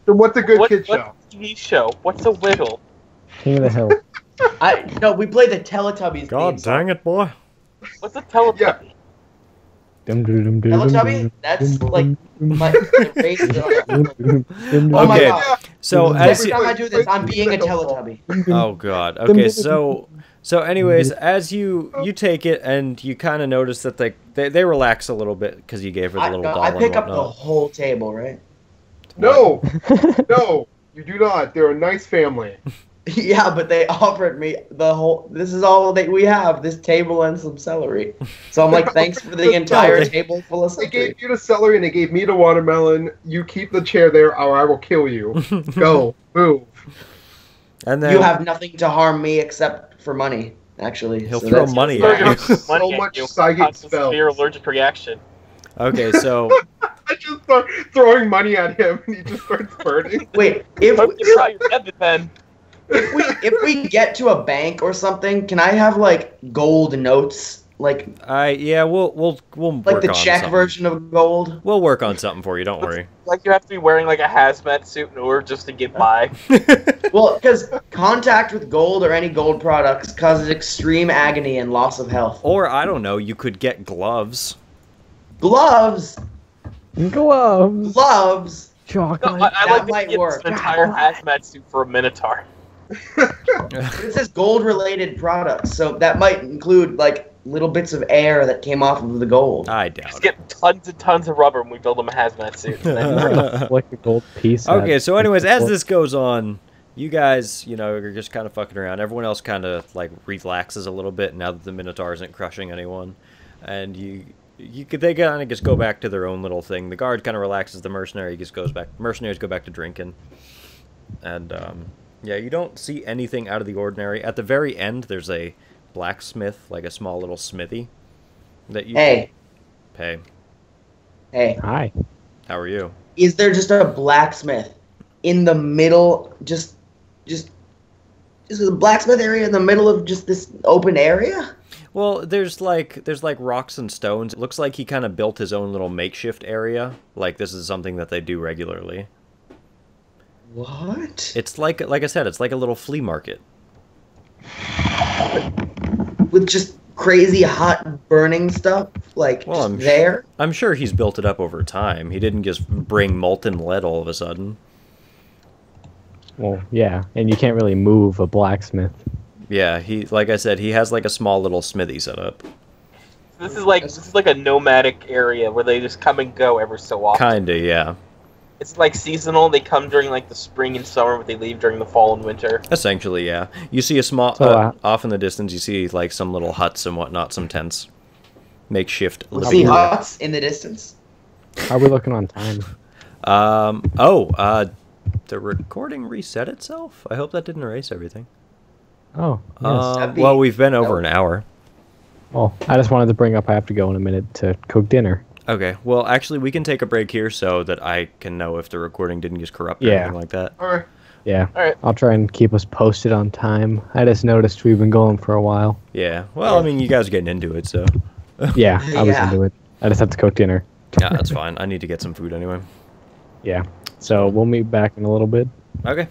So what's a good what, kid what show? TV show? What's a Wiggle? King of the Hill. I no, we play the Teletubbies. God theme song. dang it, boy. What's a Teletubby? Dum, Teletubby? That's like my Oh my Okay. god. So Every as Every you, time I do this, I'm being a Teletubby. dum, dum. oh god. Okay, so so anyways, as you you take it and you kind of notice that they they, they relax a little bit because you gave her the little no, doll I pick up the whole table, right? No, no, you do not. They're a nice family. [laughs] Yeah, but they offered me the whole. This is all that we have: this table and some celery. So I'm like, thanks for the [laughs] entire they- table full of celery. They gave you the celery and they gave me the watermelon. You keep the chair there, or I will kill you. [laughs] Go, move. And then You have nothing to harm me except for money. Actually, He'll So throw money at you. I'm so Money at much you. psychic Causes spells. severe allergic reaction. Okay, so I just start throwing money at him, and he just starts burning. Wait, if Hope you brought your debit then. If we if we get to a bank or something, can I have like gold notes, like I yeah, we'll we'll we'll like work the on check something. version of gold? We'll work on something for you. Don't worry. [laughs] Like you have to be wearing like a hazmat suit in order just to get by. [laughs] Well, because contact with gold or any gold products causes extreme agony and loss of health. or I don't know. You could get gloves. Gloves, Gloves. gloves. No, I, Chocolate. I That like to might get work. an entire hazmat suit for a Minotaur. It says gold-related products, so that might include like little bits of air that came off of the gold. I doubt. Just it. get tons and tons of rubber and we build them a hazmat suit. And [laughs] then I'm gonna flick a gold piece. Okay, so anyways, as [laughs] this goes on, you guys, you know, are just kind of fucking around. Everyone else kind of like relaxes a little bit now that the Minotaur isn't crushing anyone, and you, you could they kind of just go back to their own little thing. The guard kind of relaxes. The mercenary just goes back. Mercenaries go back to drinking, and um, yeah, you don't see anything out of the ordinary. At the very end, there's a blacksmith, like a small little smithy, that you Hey, pay. hey, Hi. How are you? is there just a blacksmith in the middle? Just, just, is a blacksmith area in the middle of just this open area? Well, there's like there's like rocks and stones. It looks like he kind of built his own little makeshift area. Like this is something that they do regularly. What? It's like like I said, it's like a little flea market. With just crazy hot burning stuff like Well, I'm sh- there? I'm sure he's built it up over time. He didn't just bring molten lead all of a sudden. Well, yeah, and you can't really move a blacksmith. Yeah, he like I said, he has like a small little smithy set up. this is like this is like a nomadic area where they just come and go ever so often. Kinda, yeah. It's like seasonal. They come during like the spring and summer, but they leave during the fall and winter. Essentially, yeah. You see a small So, uh, uh, off in the distance. You see like some little huts and whatnot, some tents, makeshift Let's see huts in the distance. How are we looking on time? Um. Oh. Uh. The recording reset itself. I hope that didn't erase everything. Oh, yes. Uh, well, we've been over that an hour. well, I just wanted to bring up I have to go in a minute to cook dinner. Okay. Well, actually, we can take a break here so that I can know if the recording didn't get corrupt or Yeah. anything like that. All right. Yeah. All right. I'll try and keep us posted on time. I just noticed we've been going for a while. Yeah. Well, I mean, you guys are getting into it, so [laughs] Yeah, I was Yeah. into it. I just have to cook dinner. yeah, that's fine. I need to get some food anyway. Yeah. So we'll meet back in a little bit. Okay.